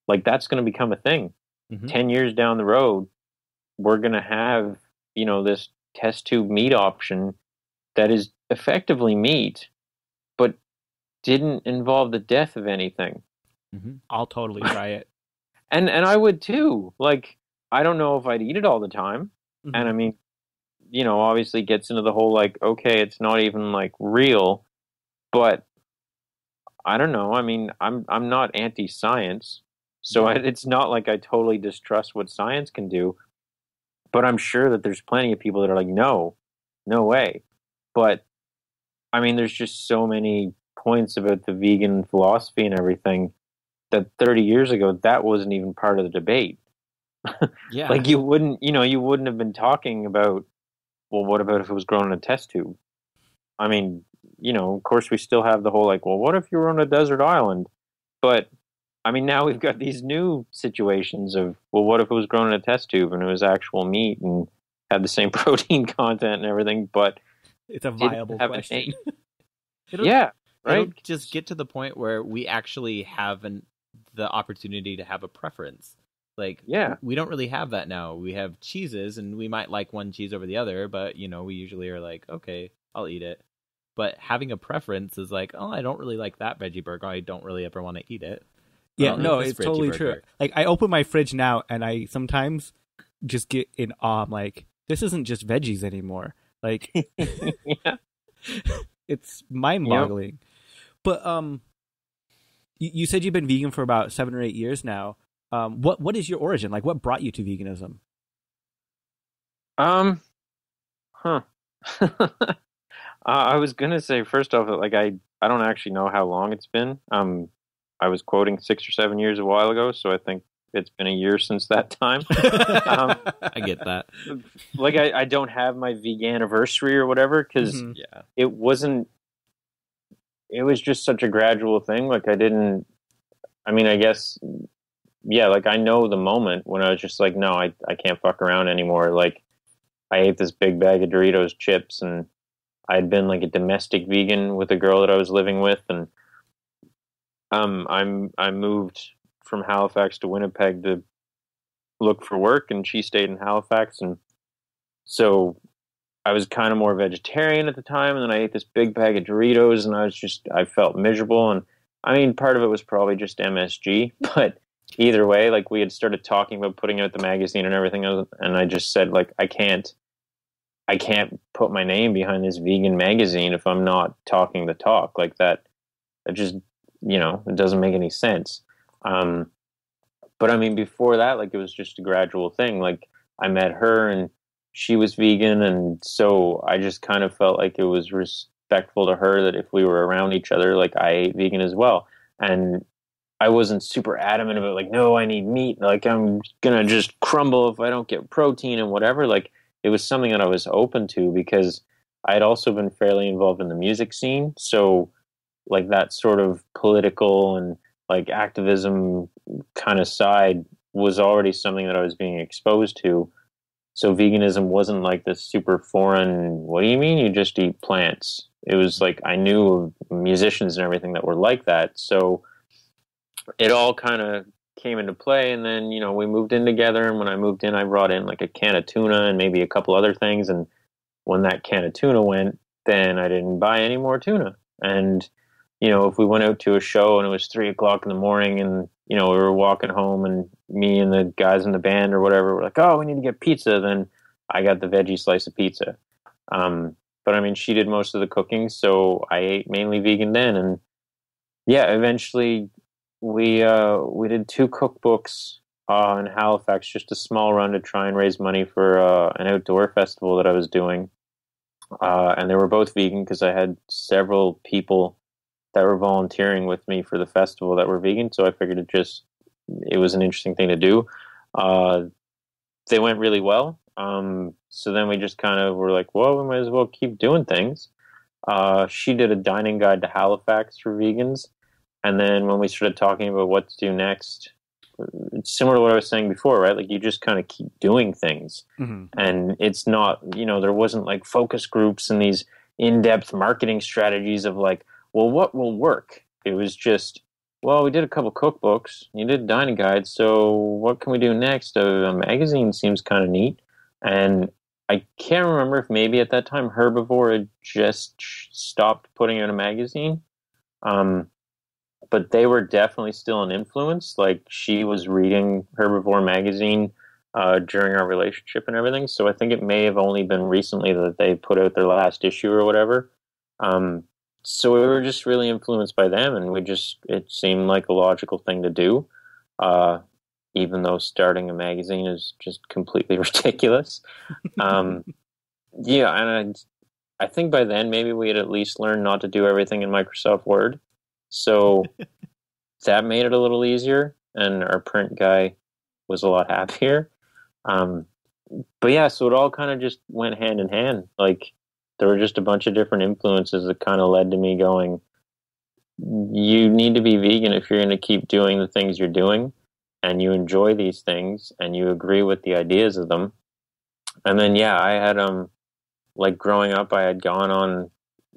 Like that's going to become a thing. Mhm. 10 years down the road, we're going to have, you know, this test tube meat option that is effectively meat, but didn't involve the death of anything. I'll totally try it. And and I would too. Like I don't know if I'd eat it all the time. Mm-hmm. And I mean, you know, obviously gets into the whole like, okay, it's not even like real, but I don't know. I mean, I'm I'm not anti-science, so I, it's not like I totally distrust what science can do. But I'm sure that there's plenty of people that are like, no, no way. But I mean, there's just so many points about the vegan philosophy and everything that 30 years ago that wasn't even part of the debate. Yeah. like you wouldn't you know you wouldn't have been talking about well what about if it was grown in a test tube? I mean you know of course we still have the whole like well what if you were on a desert island? But i mean now we've got these new situations of well what if it was grown in a test tube and it was actual meat and had the same protein content and everything but It's a viable question. yeah right? It'll just get to the point where we actually have an, the opportunity to have a preference. Like, Yeah. we don't really have that now. We have cheeses, and we might like one cheese over the other, but you know, we usually are like, okay, I'll eat it. But having a preference is like, oh, I don't really like that veggie burger. I don't really ever want to eat it. Yeah, no, it's totally burger. true. Like I open my fridge now and I sometimes just get in awe. I'm like, this isn't just veggies anymore. Like yeah it's mind boggling. But um you, you said you've been vegan for about seven or eight years now. Um what what is your origin? Like what brought you to veganism? Um, huh. uh, I was gonna say first off, that, like I I don't actually know how long it's been. Um, I was quoting six or seven years a while ago, so I think it's been a year since that time. um, I get that. like I, I don't have my vegan anniversary or whatever because Mhm. Yeah. it wasn't. It was just such a gradual thing. Like I didn't. I mean, I guess. Yeah, like I know the moment when I was just like, no, I I can't fuck around anymore. Like I ate this big bag of Doritos chips, and I had been like a domestic vegan with a girl that I was living with, and um, I'm I moved from Halifax to Winnipeg to look for work, and she stayed in Halifax, and so I was kind of more vegetarian at the time, and then I ate this big bag of Doritos, and I was just I felt miserable, and I mean part of it was probably just MSG, but either way, like we had started talking about putting out the magazine and everything, and I just said like I can't, I can't put my name behind this vegan magazine if I'm not talking the talk like that. It just you know it doesn't make any sense. Um, but I mean before that, like it was just a gradual thing. Like I met her and she was vegan, and so I just kind of felt like it was respectful to her that if we were around each other, like I ate vegan as well, and I wasn't super adamant about like, no, I need meat. Like I'm gonna just crumble if I don't get protein and whatever. Like it was something that I was open to because I had also been fairly involved in the music scene. So like that sort of political and like activism kind of side was already something that I was being exposed to. So veganism wasn't like this super foreign, what do you mean you just eat plants? It was like I knew musicians and everything that were like that. So it all kind of came into play and then you know we moved in together and when i moved in i brought in like a can of tuna and maybe a couple other things and when that can of tuna went then i didn't buy any more tuna and you know if we went out to a show and it was three o'clock in the morning and you know we were walking home and me and the guys in the band or whatever were like oh we need to get pizza then i got the veggie slice of pizza um, but I mean, she did most of the cooking, so I ate mainly vegan then. And yeah, eventually we uh, we did two cookbooks uh, in Halifax, just a small run to try and raise money for uh, an outdoor festival that I was doing. Uh, and they were both vegan because I had several people that were volunteering with me for the festival that were vegan. So I figured it just it was an interesting thing to do. Uh, they went really well. Um, so then we just kind of were like, well, we might as well keep doing things. Uh, she did a dining guide to Halifax for vegans. And then when we started talking about what to do next, it's similar to what I was saying before, right? Like you just kind of keep doing things. Mm-hmm. And it's not, you know, there wasn't like focus groups and these in depth marketing strategies of like, well, what will work? It was just, well, we did a couple cookbooks, you did a dining guide, so what can we do next? A, a magazine seems kind of neat. And I can't remember if maybe at that time Herbivore had just stopped putting out a magazine. Um, but they were definitely still an influence. Like she was reading Herbivore magazine uh, during our relationship and everything. So I think it may have only been recently that they put out their last issue or whatever. Um, so we were just really influenced by them, and we just it seemed like a logical thing to do. Uh, even though starting a magazine is just completely ridiculous. Um, yeah, and I, I think by then maybe we had at least learned not to do everything in Microsoft Word. So that made it a little easier, and our print guy was a lot happier. Um, but yeah, so it all kind of just went hand in hand. Like there were just a bunch of different influences that kind of led to me going, you need to be vegan if you're going to keep doing the things you're doing and you enjoy these things and you agree with the ideas of them. And then, yeah, I had, um, like growing up, I had gone on,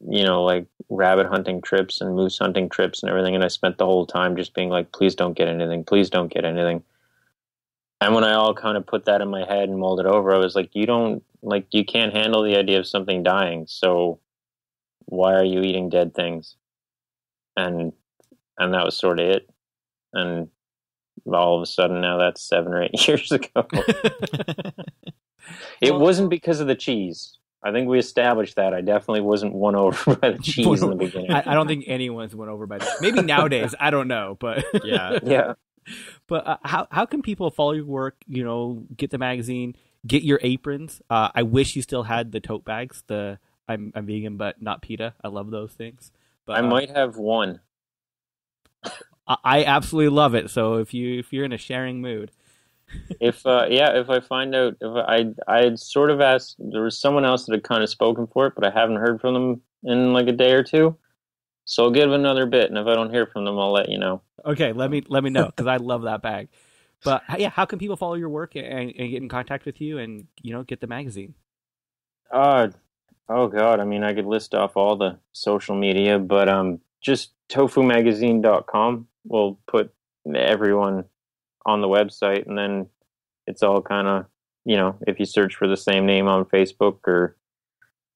you know, like rabbit hunting trips and moose hunting trips and everything. And I spent the whole time just being like, please don't get anything. Please don't get anything. And when I all kind of put that in my head and mulled it over, I was like, you don't, like, you can't handle the idea of something dying. So why are you eating dead things? And, and that was sort of it. And all of a sudden now that's seven or eight years ago. it wasn't because of the cheese. I think we established that. I definitely wasn't won over by the cheese in the beginning. I, I don't think anyone's won over by that. Maybe nowadays, I don't know, but Yeah. yeah. But uh, how how can people follow your work? You know, get the magazine, get your aprons. Uh, I wish you still had the tote bags. The I'm I'm vegan, but not PETA. I love those things. But I uh, might have one. I, I absolutely love it. So if you if you're in a sharing mood, If uh, yeah, if I find out, if I I had sort of asked, there was someone else that had kind of spoken for it, but I haven't heard from them in like a day or two. So I'll give another bit, and if I don't hear from them, I'll let you know. okay, let me let me know because I love that bag. But yeah, how can people follow your work and, and get in contact with you and you know get the magazine? Uh, oh god, I mean, I could list off all the social media, but um, just tofumagazine.com will put everyone on the website, and then it's all kind of you know, if you search for the same name on Facebook or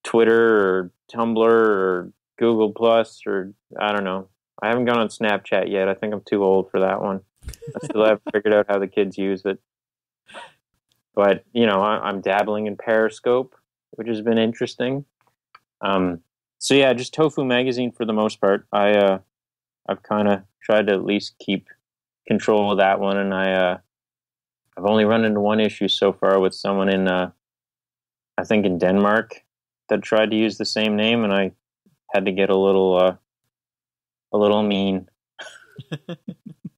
Twitter or Tumblr or Google Plus or I don't know. I haven't gone on Snapchat yet. I think I'm too old for that one. I still haven't figured out how the kids use it. But you know, I, I'm dabbling in Periscope, which has been interesting. Um, so yeah, just Tofu Magazine for the most part. I uh, I've kind of tried to at least keep control of that one, and I uh, I've only run into one issue so far with someone in uh, I think in Denmark that tried to use the same name, and I had to get a little uh, a little mean,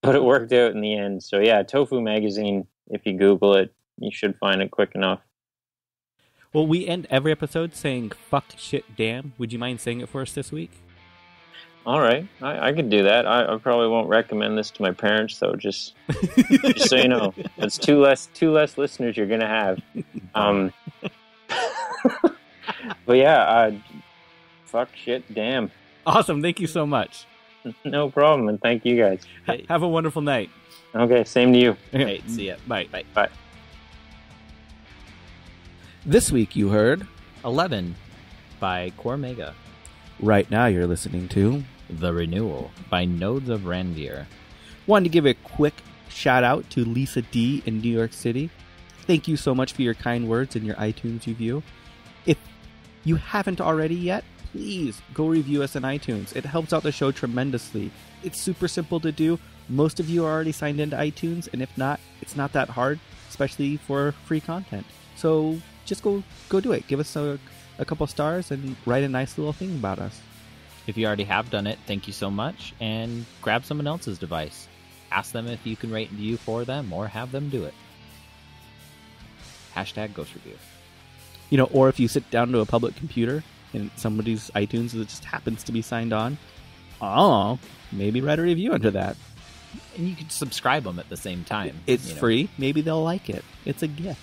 but it worked out in the end. So yeah, Tofu Magazine. If you Google it, you should find it quick enough. Well, we end every episode saying "fuck, shit, damn." Would you mind saying it for us this week? All right, I, I could do that. I, I probably won't recommend this to my parents, though. Just, just so you know, it's two less two less listeners you're gonna have. Um, but yeah, uh, fuck, shit, damn, Awesome. Thank you so much. no problem, and thank you guys. Ha- have a wonderful night. Okay, same to you. Hey, see ya. Bye. Bye. Bye. This week you heard. 11 by Cormega. Right now you're listening to. The Renewal by Nodes of Ranvier. Wanted to give a quick shout out to Lisa D in New York City. Thank you so much for your kind words and your iTunes review. If you haven't already yet, please go review us on iTunes. It helps out the show tremendously. It's super simple to do. Most of you are already signed into iTunes, and if not, it's not that hard, especially for free content. So just go go do it. Give us a, a couple stars and write a nice little thing about us. If you already have done it, thank you so much, and grab someone else's device. Ask them if you can rate and review for them, or have them do it. Hashtag Ghost Review. You know, or if you sit down to a public computer and somebody's iTunes that just happens to be signed on, oh, maybe write a review under that. And you can subscribe them at the same time. It's you know. free. Maybe they'll like it. It's a gift.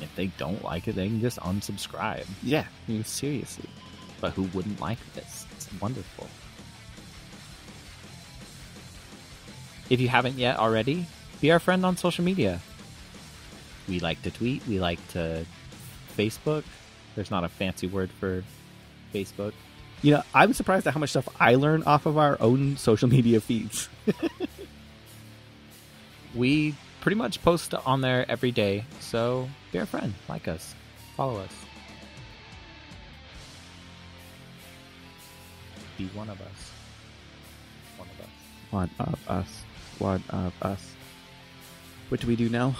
If they don't like it, they can just unsubscribe. Yeah, I mean, seriously. But who wouldn't like this? It's wonderful. If you haven't yet already, be our friend on social media. We like to tweet, we like to Facebook. There's not a fancy word for Facebook. You know, I'm surprised at how much stuff I learn off of our own social media feeds. We pretty much post on there every day, so be our friend, like us, follow us. Be one of us. One of us. One of us. One of us. What do we do now?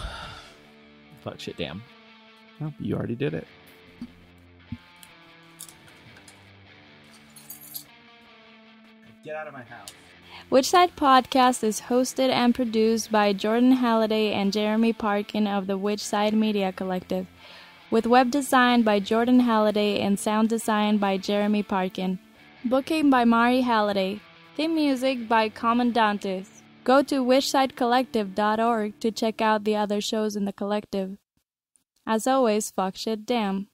Fuck shit damn. Well, you already did it. Get out of my house. Whichside Podcast is hosted and produced by Jordan Halliday and Jeremy Parkin of the Whichside Media Collective, with web design by Jordan Halliday and sound design by Jeremy Parkin. Booking by Mari Halliday. Theme music by Commandantes. Go to whichsidecollective.org to check out the other shows in the collective. As always, fuck shit damn.